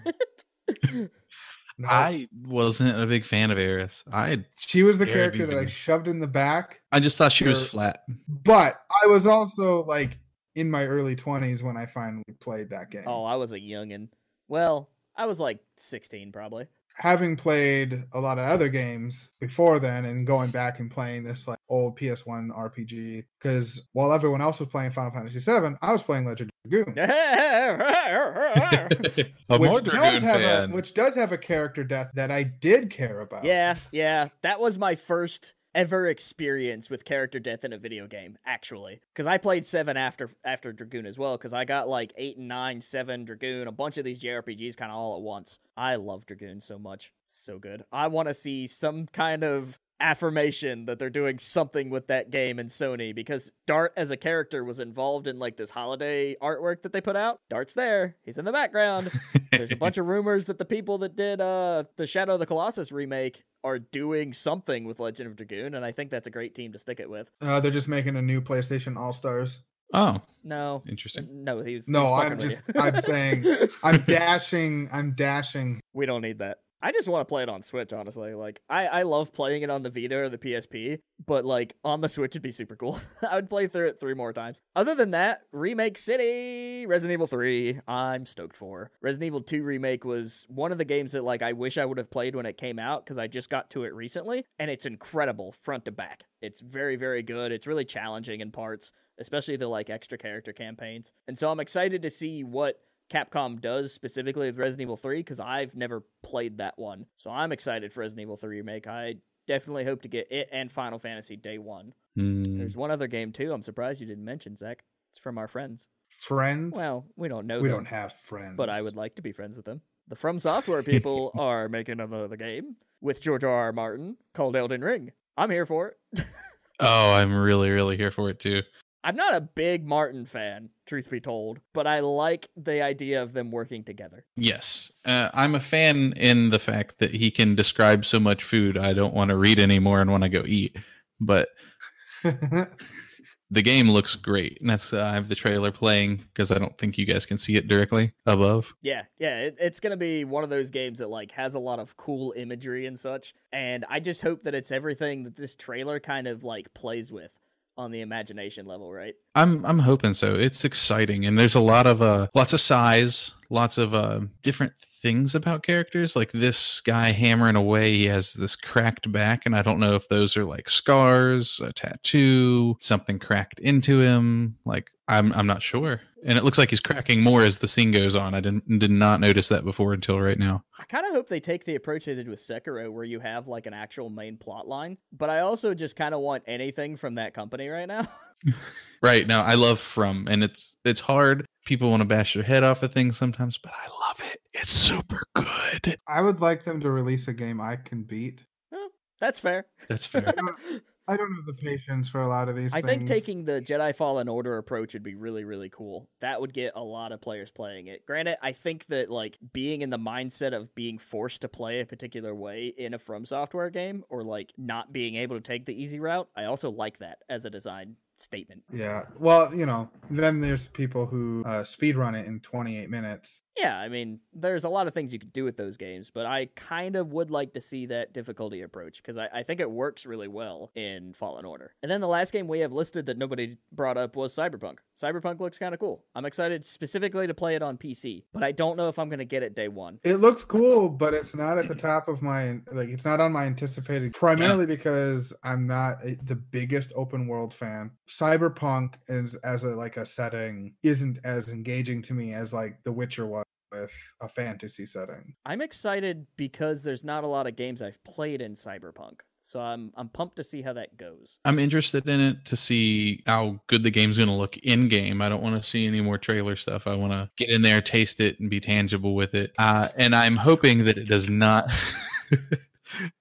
no. I wasn't a big fan of Aeris. I she was the character that I shoved in the back. I just thought she was flat. But I was also like in my early 20s when I finally played that game. Oh, I was a youngin'. Well, I was like 16 probably. Having played a lot of other games before then and going back and playing this like old PS1 RPG, because while everyone else was playing Final Fantasy VII, I was playing Legend of Dragoon. which, does have a, which does have a character death that I did care about. Yeah, yeah. That was my first ever experience with character death in a video game actually. Because i played seven after after dragoon as well because i got like eight and nine seven dragoon a bunch of these jrpgs kind of all at once. I love dragoon so much. So good. I want to see some kind of affirmation that they're doing something with that game and Sony because Dart as a character was involved in like this holiday artwork that they put out. Dart's there. He's in the background. There's a bunch of rumors that the people that did uh the Shadow of the Colossus remake are doing something with Legend of Dragoon and I think that's a great team to stick it with. Uh they're just making a new PlayStation All-Stars. Oh. No. Interesting. No, he's No, he's I'm just I'm saying I'm dashing I'm dashing. We don't need that. I just want to play it on Switch, honestly. Like, I, I love playing it on the Vita or the PSP, but like on the Switch would be super cool. I would play through it three more times. Other than that, Remake City, Resident Evil 3, I'm stoked for. Resident Evil 2 Remake was one of the games that like I wish I would have played when it came out because I just got to it recently, and it's incredible front to back. It's very, very good. It's really challenging in parts, especially the like extra character campaigns. And so I'm excited to see what Capcom does specifically with Resident Evil 3 because I've never played that one. So I'm excited for Resident Evil 3 remake. I definitely hope to get it and Final Fantasy day one. Mm. There's one other game too. I'm surprised you didn't mention Zach. It's from our friends. Friends? Well, we don't know. We them, don't have friends. But I would like to be friends with them. The From Software people are making another game with George R. R. Martin called Elden Ring. I'm here for it. oh, I'm really, really here for it too. I'm not a big Martin fan, truth be told, but I like the idea of them working together. Yes. Uh, I'm a fan in the fact that he can describe so much food I don't want to read anymore and want to go eat. But the game looks great. And that's uh, I have the trailer playing because I don't think you guys can see it directly above. Yeah, yeah, it, it's gonna be one of those games that like has a lot of cool imagery and such. And I just hope that it's everything that this trailer kind of like plays with on the imagination level, right? I'm I'm hoping so. It's exciting, and there's a lot of uh, lots of size, lots of uh, different things about characters. Like this guy hammering away, he has this cracked back, and I don't know if those are like scars, a tattoo, something cracked into him. Like I'm I'm not sure. And it looks like he's cracking more as the scene goes on. I didn't did not notice that before until right now. I kind of hope they take the approach they did with Sekiro, where you have like an actual main plot line. But I also just kind of want anything from that company right now. right now, I love From, and it's it's hard. People want to bash their head off of things sometimes, but I love it. It's super good. I would like them to release a game I can beat. That's fair. That's fair. I don't have the patience for a lot of these I things. think taking the Jedi Fallen Order approach would be really, really cool. That would get a lot of players playing it. Granted, I think that like being in the mindset of being forced to play a particular way in a From Software game or like not being able to take the easy route, I also like that as a design statement. Yeah. Well, you know, then there's people who uh, speed run it in 28 minutes. Yeah, I mean, there's a lot of things you could do with those games, but I kind of would like to see that difficulty approach because I, I think it works really well in Fallen Order. And then the last game we have listed that nobody brought up was Cyberpunk. Cyberpunk looks kind of cool. I'm excited specifically to play it on PC, but I don't know if I'm going to get it day one. It looks cool, but it's not at the top of my like. It's not on my anticipated. Primarily because I'm not a, the biggest open world fan. Cyberpunk is as a like a setting isn't as engaging to me as like The Witcher was with a fantasy setting. I'm excited because there's not a lot of games I've played in Cyberpunk. So I'm I'm pumped to see how that goes. I'm interested in it to see how good the game's going to look in game. I don't want to see any more trailer stuff. I want to get in there, taste it, and be tangible with it. Uh, and I'm hoping that it does not.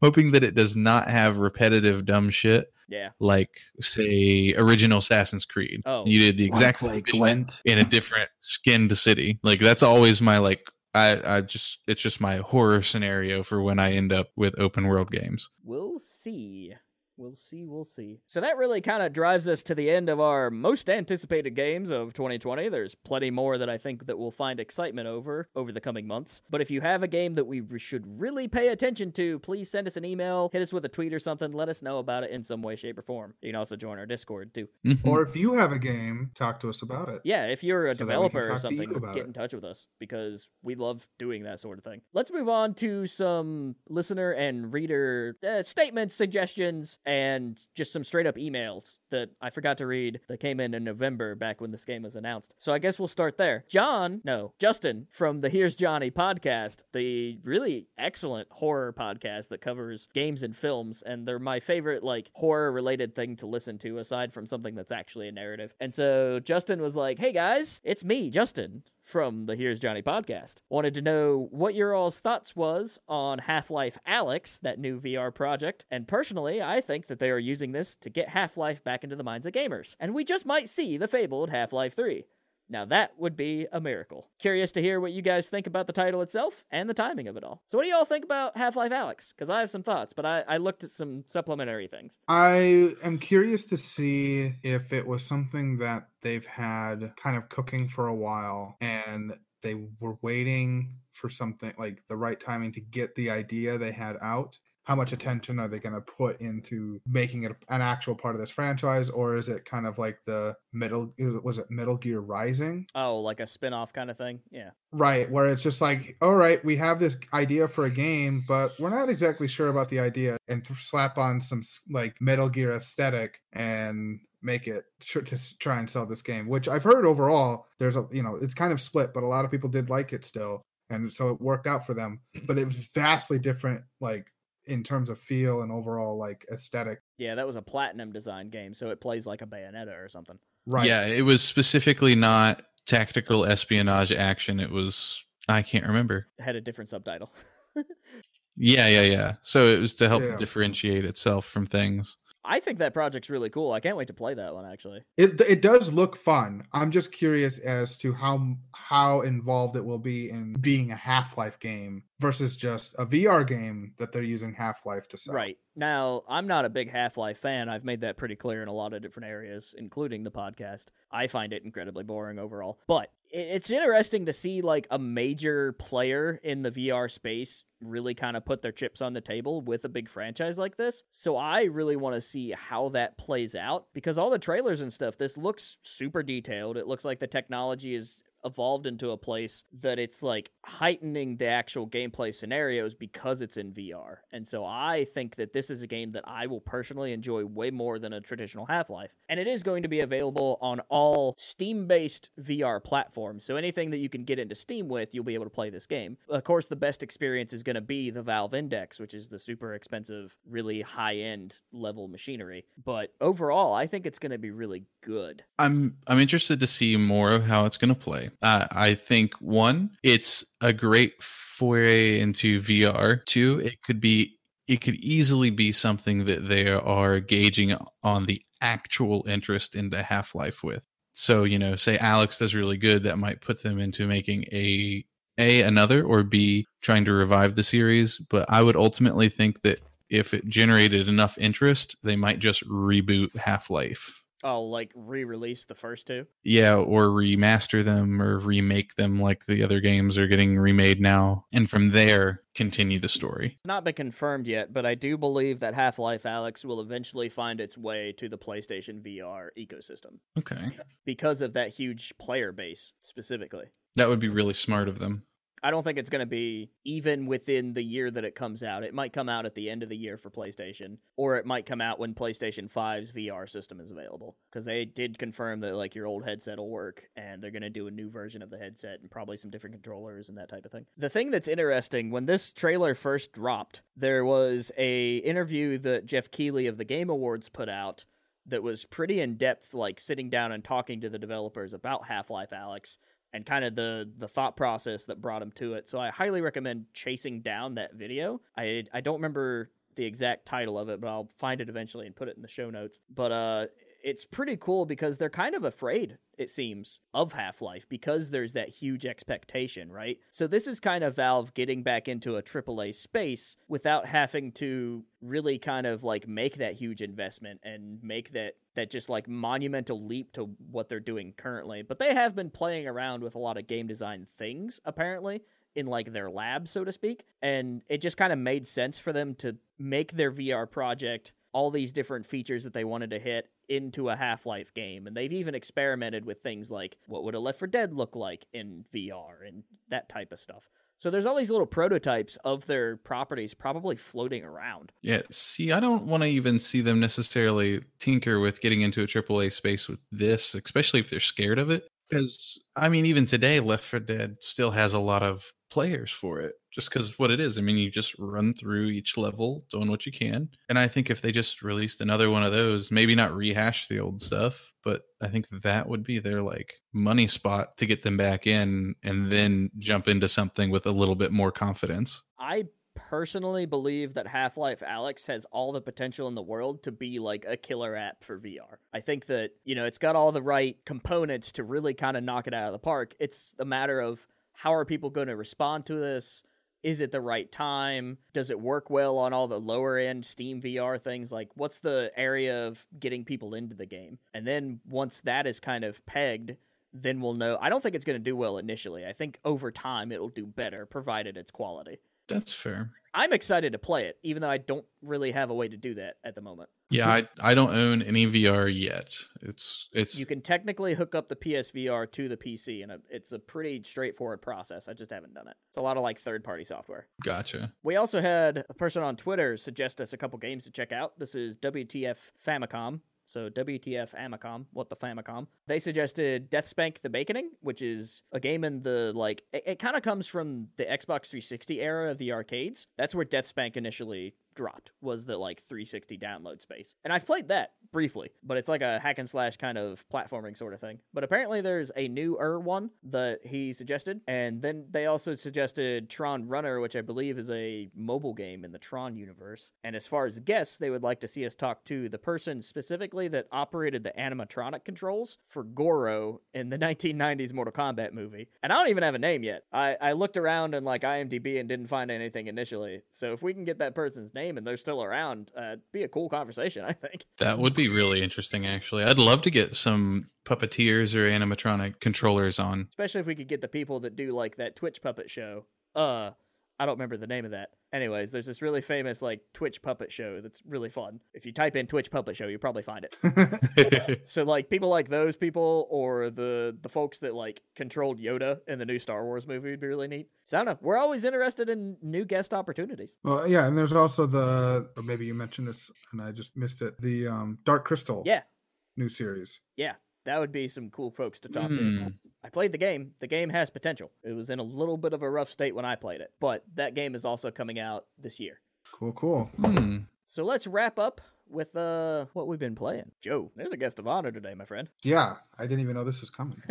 hoping that it does not have repetitive dumb shit Yeah. like say original Assassin's Creed. Oh. You did the exact like same mission Gwent. in a different skinned city. Like that's always my like I, I just it's just my horror scenario for when I end up with open world games. We'll see. We'll see, we'll see. So that really kind of drives us to the end of our most anticipated games of 2020. There's plenty more that I think that we'll find excitement over over the coming months. But if you have a game that we should really pay attention to, please send us an email, hit us with a tweet or something, let us know about it in some way, shape, or form. You can also join our Discord too. Mhm. Or if you have a game, talk to us about it. Yeah, if you're a So that we can developer or talk to you something, get it. in touch with us because we love doing that sort of thing. Let's move on to some listener and reader uh, statements, suggestions, and just some straight up emails that I forgot to read that came in in November back when this game was announced. So I guess we'll start there. John, no, Justin from the Here's Johnny podcast, the really excellent horror podcast that covers games and films, and they're my favorite like horror related thing to listen to aside from something that's actually a narrative. And so Justin was like, "Hey guys, it's me, Justin." From the Here's Johnny podcast. Wanted to know what your all's thoughts was on Half-Life Alyx, that new VR project. And personally, I think that they are using this to get Half-Life back into the minds of gamers. And we just might see the fabled Half-Life 3. Now that would be a miracle. Curious to hear what you guys think about the title itself and the timing of it all. So what do y'all think about Half-Life Alyx? Because I have some thoughts, but I, I looked at some supplementary things. I am curious to see if it was something that they've had kind of cooking for a while and they were waiting for something like the right timing to get the idea they had out. How much attention are they going to put into making it an actual part of this franchise, or is it kind of like the middle? Was it Metal Gear Rising? Oh, like a spin-off kind of thing? Yeah. Right, where it's just like, all right, we have this idea for a game, but we're not exactly sure about the idea, and th- slap on some like Metal Gear aesthetic and make it to s- try and sell this game. Which I've heard overall, there's a you know, it's kind of split, but a lot of people did like it still, and so it worked out for them. But it was vastly different, like in terms of feel and overall like aesthetic. Yeah, that was a platinum design game, so it plays like a Bayonetta or something. Right. Yeah, it was specifically not tactical espionage action. It was I can't remember. It had a different subtitle. Yeah, yeah, yeah. So it was to help Yeah. differentiate itself from things. I think that project's really cool. I can't wait to play that one actually. It it does look fun. I'm just curious as to how how involved it will be in being a Half-Life game versus just a VR game that they're using Half Life to sell. Right. Now, I'm not a big Half Life fan. I've made that pretty clear in a lot of different areas, including the podcast. I find it incredibly boring overall. But it's interesting to see like a major player in the VR space really kind of put their chips on the table with a big franchise like this. So I really want to see how that plays out because all the trailers and stuff, this looks super detailed. It looks like the technology is evolved into a place that it's like heightening the actual gameplay scenarios because it's in VR. And so I think that this is a game that I will personally enjoy way more than a traditional Half Life. And it is going to be available on all Steam based VR platforms. So anything that you can get into Steam with, you'll be able to play this game. Of course, the best experience is going to be the Valve Index, which is the super expensive, really high end level machinery. But overall, I think it's going to be really good. I'm I'm interested to see more of how it's going to play. Uh, I think one, it's a great foray into VR. Two, it could be it could easily be something that they are gauging on the actual interest into Half Life with. So you know, say Alyx does really good, that might put them into making a a another or b trying to revive the series. But I would ultimately think that if it generated enough interest, they might just reboot Half Life Oh, like re-release the first two? Yeah, or remaster them or remake them like the other games are getting remade now, and from there continue the story. Not been confirmed yet, but I do believe that Half-Life Alyx will eventually find its way to the PlayStation VR ecosystem. Okay. Because of that huge player base specifically. That would be really smart of them. I don't think it's going to be even within the year that it comes out. It might come out at the end of the year for PlayStation, or it might come out when PlayStation 5's VR system is available. Because they did confirm that like your old headset will work, and they're going to do a new version of the headset and probably some different controllers and that type of thing. The thing that's interesting when this trailer first dropped, there was a interview that Geoff Keighley of the Game Awards put out that was pretty in depth, like sitting down and talking to the developers about Half Life Alyx and kind of the the thought process that brought him to it. So I highly recommend chasing down that video. I I don't remember the exact title of it, but I'll find it eventually and put it in the show notes. But uh it's pretty cool because they're kind of afraid, it seems, of Half Life because there's that huge expectation, right? So this is kind of Valve getting back into a AAA space without having to really kind of like make that huge investment and make that that just like monumental leap to what they're doing currently. But they have been playing around with a lot of game design things apparently in like their lab so to speak, and it just kind of made sense for them to make their VR project all these different features that they wanted to hit into a Half-Life game. And they've even experimented with things like what would a Left 4 Dead look like in VR and that type of stuff. So there's all these little prototypes of their properties probably floating around. Yeah, see, I don't want to even see them necessarily tinker with getting into a AAA space with this, especially if they're scared of it. Because I mean, even today, Left 4 Dead still has a lot of players for it just because what it is. I mean, you just run through each level doing what you can. And I think if they just released another one of those, maybe not rehash the old stuff, but I think that would be their like money spot to get them back in and then jump into something with a little bit more confidence. I personally believe that Half Life Alyx has all the potential in the world to be like a killer app for VR. I think that, you know, it's got all the right components to really kind of knock it out of the park. It's a matter of how are people going to respond to this? Is it the right time? Does it work well on all the lower end Steam VR things? Like, what's the area of getting people into the game? And then once that is kind of pegged, then we'll know. I don't think it's going to do well initially. I think over time it'll do better, provided it's quality. That's fair. I'm excited to play it, even though I don't really have a way to do that at the moment. Yeah, I, I don't own any VR yet. It's it's you can technically hook up the PSVR to the PC, and it's a pretty straightforward process. I just haven't done it. It's a lot of like third party software. Gotcha. We also had a person on Twitter suggest us a couple games to check out. This is WTF Famicom. So WTF Amicom, what the Famicom. They suggested Deathspank the Baconing, which is a game in the like it, it kind of comes from the Xbox 360 era of the arcades. That's where Deathspank initially dropped was the like 360 download space. And I've played that briefly, but it's like a hack and slash kind of platforming sort of thing. But apparently there's a newer one that he suggested, and then they also suggested Tron Runner, which I believe is a mobile game in the Tron universe. And as far as guests, they would like to see us talk to the person specifically that operated the animatronic controls for Goro in the 1990s Mortal Kombat movie. And I don't even have a name yet. I, I looked around and like IMDb and didn't find anything initially. So if we can get that person's name and they're still around, uh, be a cool conversation, I think. That would be really interesting, actually. I'd love to get some puppeteers or animatronic controllers on. Especially if we could get the people that do like that Twitch puppet show. Uh, I don't remember the name of that. Anyways, there's this really famous like Twitch puppet show that's really fun. If you type in Twitch puppet show, you probably find it. so like people like those people or the the folks that like controlled Yoda in the new Star Wars movie would be really neat. So I don't know. We're always interested in new guest opportunities. well, yeah, and there's also the or maybe you mentioned this and I just missed it. The um, Dark Crystal Yeah, new series. yeah. That would be some cool folks to talk to. Hmm. I played the game. The game has potential. It was in a little bit of a rough state when I played it, but that game is also coming out this year. Cool, cool. Hmm. So let's wrap up with uh what we've been playing. Joe, you're the guest of honor today, my friend. Yeah, I didn't even know this was coming.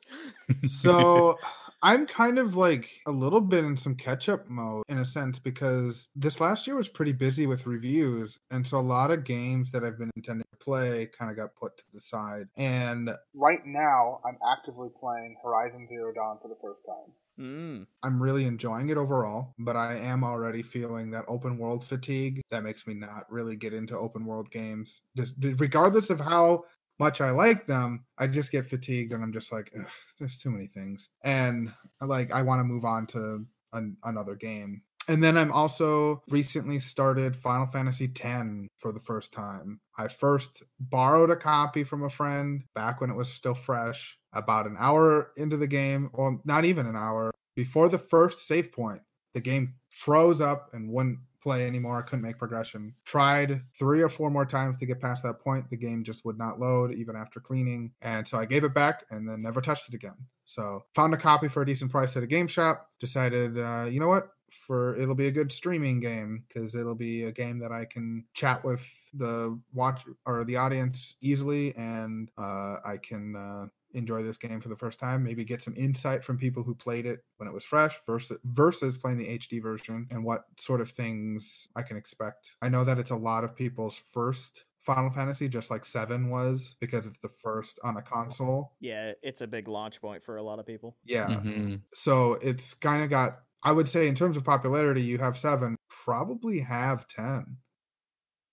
so I'm kind of like a little bit in some catch up mode in a sense because this last year was pretty busy with reviews. And so a lot of games that I've been intending to play kind of got put to the side. And right now, I'm actively playing Horizon Zero Dawn for the first time. Mm. I'm really enjoying it overall, but I am already feeling that open world fatigue that makes me not really get into open world games. Just, regardless of how much I like them, I just get fatigued and I'm just like, there's too many things. And like, I want to move on to an, another game. And then I'm also recently started Final Fantasy X for the first time. I first borrowed a copy from a friend back when it was still fresh, about an hour into the game, well, not even an hour, before the first save point. The game froze up and wouldn't play anymore. I couldn't make progression. Tried three or four more times to get past that point. The game just would not load even after cleaning. And so I gave it back and then never touched it again. So found a copy for a decent price at a game shop. Decided, uh, you know what? For it'll be a good streaming game because it'll be a game that I can chat with the watch or the audience easily, and uh, I can uh, enjoy this game for the first time. Maybe get some insight from people who played it when it was fresh versus versus playing the HD version and what sort of things I can expect. I know that it's a lot of people's first Final Fantasy, just like Seven was, because it's the first on a console. Yeah, it's a big launch point for a lot of people. Yeah. Mhm. So it's kind of got, I would say, in terms of popularity, you have seven, probably have 10.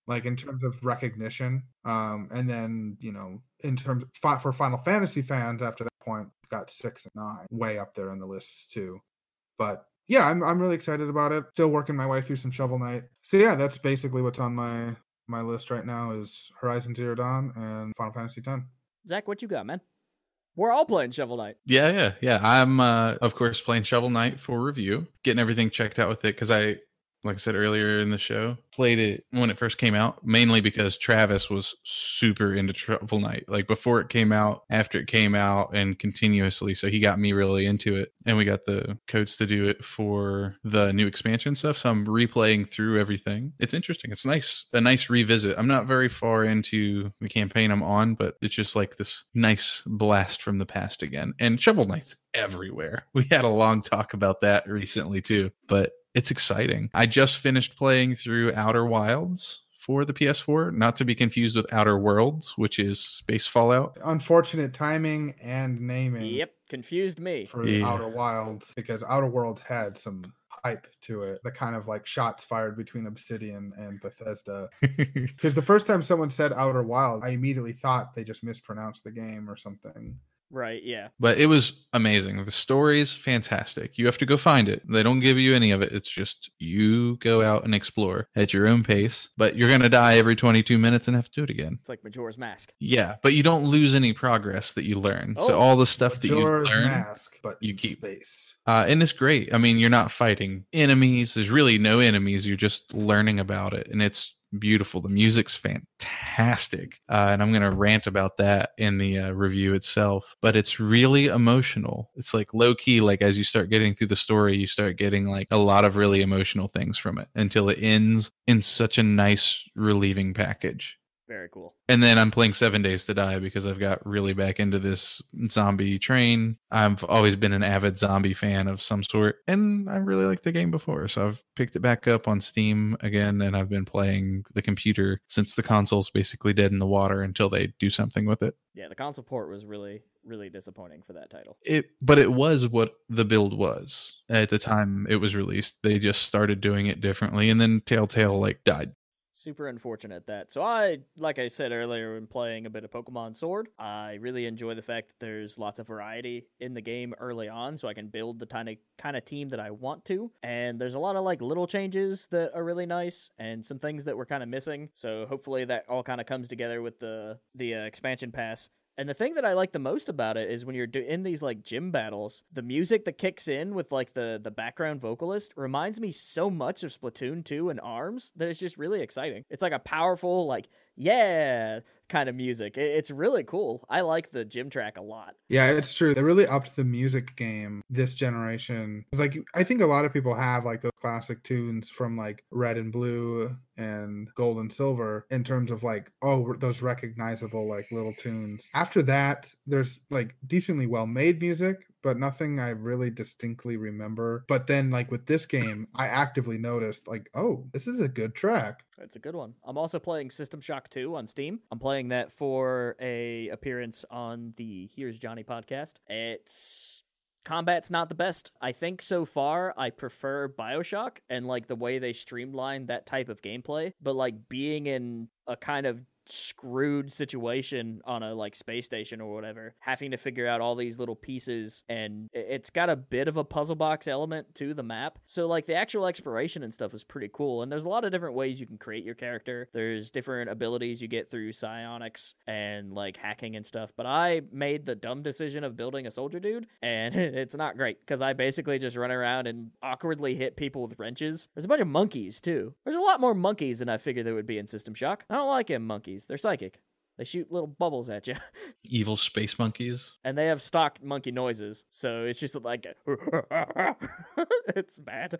Like in terms of recognition. Um, and then, you know, in terms fi- for Final Fantasy fans after that point, got six and nine, way up there in the list too. But yeah, I'm I'm really excited about it. Still working my way through some Shovel Knight. So yeah, that's basically what's on my my list right now is Horizon Zero Dawn and Final Fantasy X. Zach, what you got, man? We're all playing Shovel Knight. Yeah, yeah, yeah. I'm, uh, of course, playing Shovel Knight for review, getting everything checked out with it because I, like I said earlier in the show, played it when it first came out, mainly because Travis was super into Shovel Knight, like before it came out, after it came out, and continuously. So he got me really into it, and we got the codes to do it for the new expansion stuff. So I'm replaying through everything. It's interesting. It's nice, a nice revisit. I'm not very far into the campaign I'm on, but it's just like this nice blast from the past again. And Shovel Knight's everywhere. We had a long talk about that recently too, but it's exciting. I just finished playing through Outer Wilds for the PS4, not to be confused with Outer Worlds, which is Space Fallout. Unfortunate timing and naming. Yep, confused me. for Yeah. Outer Wilds because Outer Worlds had some hype to it. The kind of like shots fired between Obsidian and Bethesda. Because the first time someone said Outer Wild, I immediately thought they just mispronounced the game or something. Right, yeah. but it was amazing. The story's fantastic. You have to go find it. They don't give you any of it. It's just you go out and explore at your own pace, but you're going to die every 22 minutes and have to do it again. It's like Majora's Mask. Yeah, but you don't lose any progress that you learn. so Oh, all the stuff that you Majora's learn, Mask, but you keep. space. uh, and it's great. I mean, you're not fighting enemies. There's really no enemies. You're just learning about it, and it's beautiful. The music's fantastic, uh, and I'm gonna rant about that in the uh, review itself. But it's really emotional. It's like low key. Like as you start getting through the story, you start getting like a lot of really emotional things from it until it ends in such a nice relieving package. Very cool. And then I'm playing Seven Days to Die because I've got really back into this zombie train. I've always been an avid zombie fan of some sort, and I really liked the game before. So I've picked it back up on Steam again, and I've been playing the computer since the console's basically dead in the water until they do something with it. Yeah, the console port was really, really disappointing for that title. It, but it was what the build was at the time it was released. They just started doing it differently, and then Telltale like died super unfortunate that. So I, like I said earlier, when playing a bit of Pokemon Sword, I really enjoy the fact that there's lots of variety in the game early on, so I can build the kind of kind of team that I want to. And there's a lot of like little changes that are really nice, and some things that were kind of missing. So hopefully that all kind of comes together with the the uh, expansion pass. And the thing that I like the most about it is when you're do- in these like gym battles, the music that kicks in with like the the background vocalist reminds me so much of Splatoon 2 and ARMS that it's just really exciting. It's like a powerful like yeah kind of music. It's really cool. I like the gym track a lot. Yeah, it's true. They really upped the music game this generation. It's like I think a lot of people have like those classic tunes from like Red and Blue and Gold and Silver in terms of like oh those recognizable like little tunes. After that, there's like decently well made music, but nothing I really distinctly remember. But then, like with this game, I actively noticed, like, oh, this is a good track. It's a good one. I'm also playing System Shock 2 on Steam. I'm playing that for a appearance on the Here's Johnny podcast. It's combat's not the best. I think so far I prefer BioShock and like the way they streamline that type of gameplay, but like being in a kind of screwed situation on a like space station or whatever having to figure out all these little pieces and it's got a bit of a puzzle box element to the map. So like the actual exploration and stuff is pretty cool and there's a lot of different ways you can create your character. There's different abilities you get through psionics and like hacking and stuff but i made the dumb decision of building a soldier dude and it's not great because i basically just run around and awkwardly hit people with wrenches. There's a bunch of monkeys too. There's a lot more monkeys than i figured there would be in system shock. I don't like him monkeys monkeys. They're psychic. They shoot little bubbles at you. Evil space monkeys. And they have stock monkey noises. So it's just like it's bad.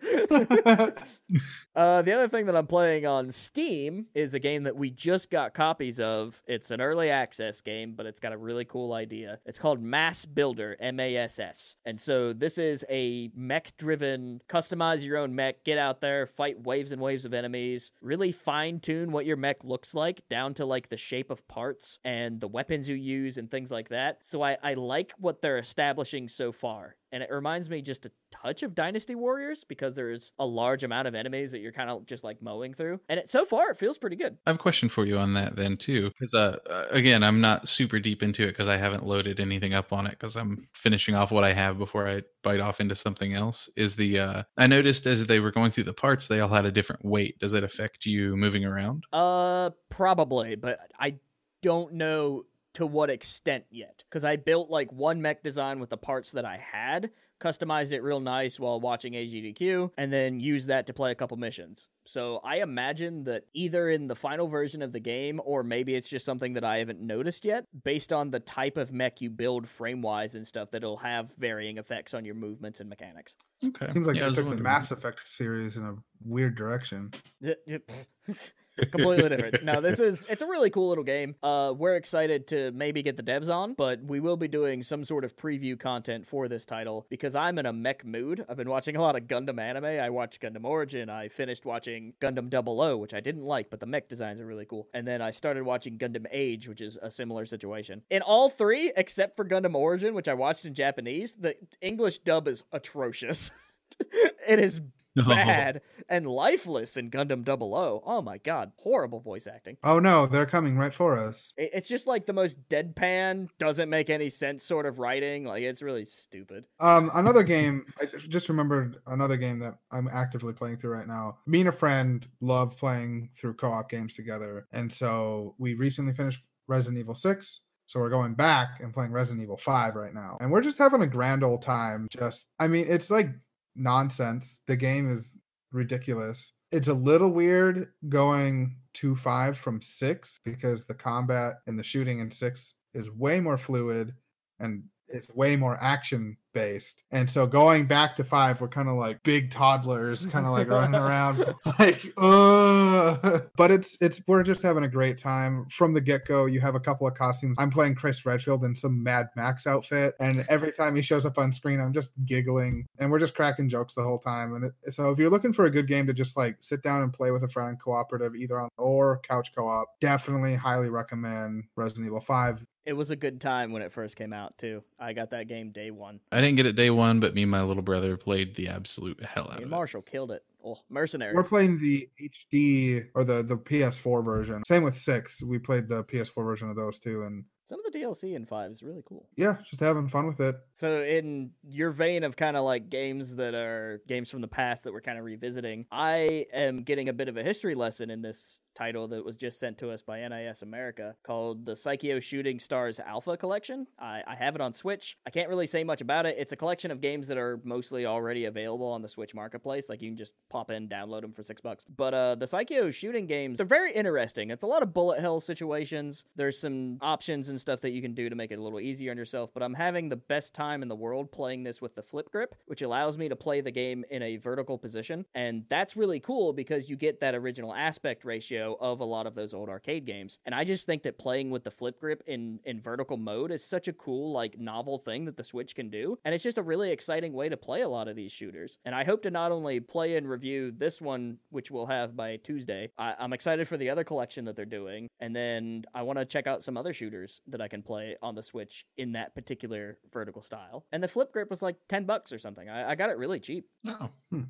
uh, the other thing that I'm playing on Steam is a game that we just got copies of. It's an early access game, but it's got a really cool idea. It's called Mass Builder, M A S S. And so this is a mech driven, customize your own mech, get out there, fight waves and waves of enemies, really fine tune what your mech looks like down to like the shape of parts parts and the weapons you use and things like that. So I, I like what they're establishing so far. And it reminds me just a touch of Dynasty Warriors because there's a large amount of enemies that you're kind of just like mowing through. And it, so far, it feels pretty good. I have a question for you on that then too, because uh, uh, again, I'm not super deep into it because I haven't loaded anything up on it because I'm finishing off what I have before I bite off into something else. Is the uh, I noticed as they were going through the parts, they all had a different weight. Does it affect you moving around? Uh, probably, but I don't know to what extent yet because I built like one mech design with the parts that I had, customized it real nice while watching AGDQ, and then used that to play a couple missions. So I imagine that either in the final version of the game or maybe it's just something that I haven't noticed yet, based on the type of mech you build frame wise and stuff, that it'll have varying effects on your movements and mechanics. Okay. Seems like yeah, they took the Mass Effect series in a weird direction. completely different. No, this is it's a really cool little game. Uh, we're excited to maybe get the devs on, but we will be doing some sort of preview content for this title because I'm in a mech mood. I've been watching a lot of Gundam anime. I watched Gundam Origin. I finished watching Gundam Double O, which I didn't like, but the mech designs are really cool. And then I started watching Gundam Age, which is a similar situation. In all three, except for Gundam Origin, which I watched in Japanese, the English dub is atrocious. it is bad and lifeless in Gundam Double O. Oh my god, horrible voice acting. Oh no, they're coming right for us. It's just like the most deadpan, doesn't make any sense sort of writing. Like it's really stupid. Um, another game. I just remembered another game that I'm actively playing through right now. Me and a friend love playing through co-op games together, and so we recently finished Resident Evil Six. So we're going back and playing Resident Evil 5 right now. And we're just having a grand old time. Just I mean, it's like nonsense. The game is ridiculous. it's a little weird going to five from six because the combat and the shooting in six is way more fluid and it's way more action based. And so going back to five, we're kind of like big toddlers, kind of like running around, like, uh but it's it's we're just having a great time from the get go. You have a couple of costumes. I'm playing Chris Redfield in some Mad Max outfit, and every time he shows up on screen, I'm just giggling, and we're just cracking jokes the whole time. And it, so if you're looking for a good game to just like sit down and play with a friend, cooperative, either on or couch co-op, definitely highly recommend Resident Evil Five. It was a good time when it first came out too. I got that game day one. I didn't get it day one, but me and my little brother played the absolute hell out Me of and it. Marshall killed it. Oh, mercenaries. We're playing the HD or the the PS4 version. Same with six. We played the PS4 version of those too, and Some of the DLC in five is really cool. yeah, just having fun with it. So, in your vein of kind of like games that are games from the past that we're kind of revisiting, I am getting a bit of a history lesson in this title that was just sent to us by NIS America called the Psikyo Shooting Stars Alpha Collection. I, I have it on Switch. I can't really say much about it. It's a collection of games that are mostly already available on the Switch marketplace. Like you can just pop in, download them for six bucks. But uh, the Psikyo shooting games, they're very interesting. It's a lot of bullet hell situations. There's some options and stuff that you can do to make it a little easier on yourself. But I'm having the best time in the world playing this with the flip grip, which allows me to play the game in a vertical position. And that's really cool because you get that original aspect ratio of a lot of those old arcade games. And I just think that playing with the flip grip in, in vertical mode is such a cool, like, novel thing that the Switch can do. And it's just a really exciting way to play a lot of these shooters. And I hope to not only play and review this one, which we'll have by Tuesday, I, I'm excited for the other collection that they're doing. And then I want to check out some other shooters that I can play on the Switch in that particular vertical style. And the flip grip was like 10 bucks or something. I, I got it really cheap. Oh. Hmm.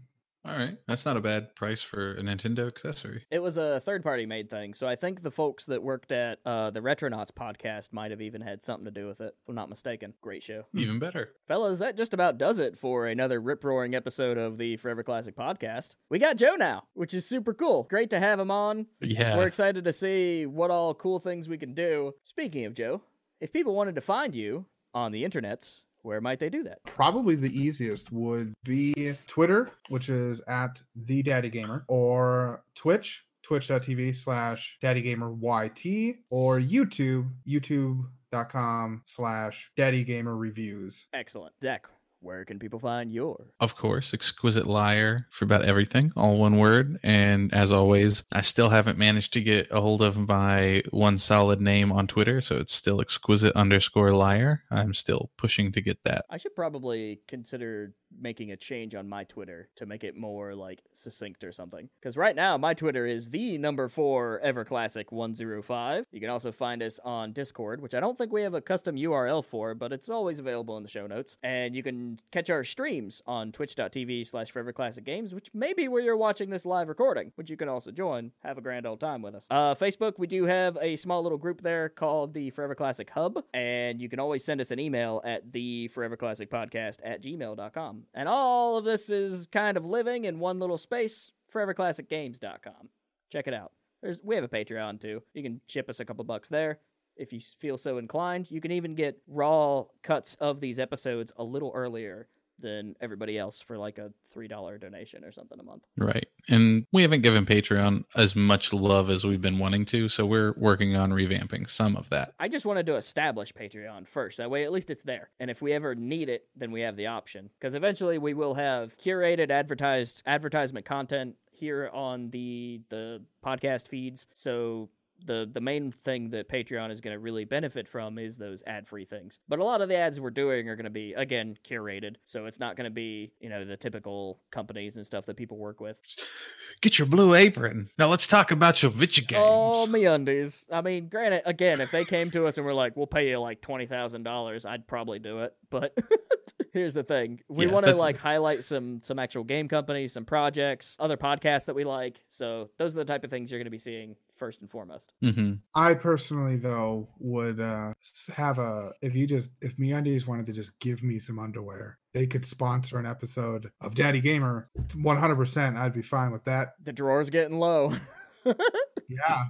All right. That's not a bad price for a Nintendo accessory. It was a third party made thing, so I think the folks that worked at uh, the Retronauts podcast might have even had something to do with it, if I'm not mistaken. Great show. Even better. Fellas, that just about does it for another rip roaring episode of the Forever Classic podcast. We got Joe now, which is super cool. Great to have him on. Yeah. We're excited to see what all cool things we can do. Speaking of Joe, if people wanted to find you on the internets, where might they do that? Probably the easiest would be Twitter, which is at the Daddy Gamer, or Twitch, twitch.tv slash daddygameryt, or YouTube, youtube.com slash daddygamerreviews. Excellent. Zach, where can people find your Of course, exquisite liar for about everything, all one word. And as always, I still haven't managed to get a hold of my one solid name on Twitter, so it's still exquisite underscore liar. I'm still pushing to get that. I should probably consider making a change on my Twitter to make it more like succinct or something. Because right now my Twitter is the number four ever classic one zero five. You can also find us on Discord, which I don't think we have a custom URL for, but it's always available in the show notes. And you can catch our streams on twitch.tv slash foreverclassic games, which may be where you're watching this live recording, which you can also join. Have a grand old time with us. Uh, Facebook, we do have a small little group there called the Forever Classic Hub, and you can always send us an email at the Forever Classic Podcast at gmail.com. And all of this is kind of living in one little space, foreverclassicgames.com. Check it out. There's, we have a Patreon too. You can chip us a couple bucks there if you feel so inclined. You can even get raw cuts of these episodes a little earlier than everybody else for like a $3 donation or something a month. Right. And we haven't given Patreon as much love as we've been wanting to, so we're working on revamping some of that. I just wanted to establish Patreon first. That way, at least it's there. And if we ever need it, then we have the option. Because eventually, we will have curated, advertised advertisement content here on the the podcast feeds. So the the main thing that Patreon is going to really benefit from is those ad free things. But a lot of the ads we're doing are going to be again curated, so it's not going to be you know the typical companies and stuff that people work with. Get your blue apron. Now let's talk about your Vitcha oh, games. Oh, MeUndies. I mean, granted, again, if they came to us and were like, "We'll pay you like twenty thousand dollars," I'd probably do it. But here's the thing: we Yeah, want to like highlight some some actual game companies, some projects, other podcasts that we like. So those are the type of things you're going to be seeing first and foremost. hmm I personally, though, would uh, have a if you just if MeUndies wanted to just give me some underwear, they could sponsor an episode of Daddy Gamer. One hundred percent, I'd be fine with that. The drawer's getting low. Yeah,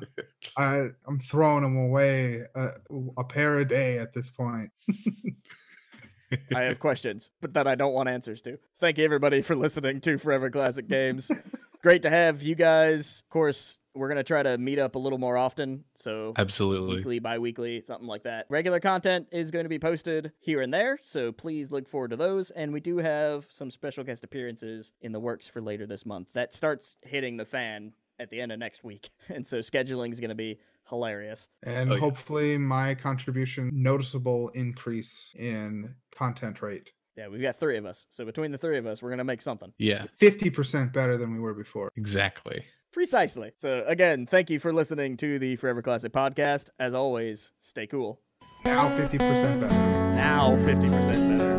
I I'm throwing them away a, a pair a day at this point. I have questions, but that I don't want answers to. Thank you, everybody, for listening to Forever Classic Games. Great to have you guys. Of course, we're going to try to meet up a little more often. So, Absolutely. weekly, bi weekly, something like that. Regular content is going to be posted here and there. So, please look forward to those. And we do have some special guest appearances in the works for later this month. That starts hitting the fan at the end of next week. And so, scheduling is going to be hilarious. And Oh, yeah. hopefully my contribution noticeable increase in content rate. Yeah, we've got three of us. So, between the three of us, we're going to make something. Yeah, 50% better than we were before. exactly. Precisely. So, again, thank you for listening to the Forever Classic podcast. As always, stay cool. Now 50% better. Now 50% better.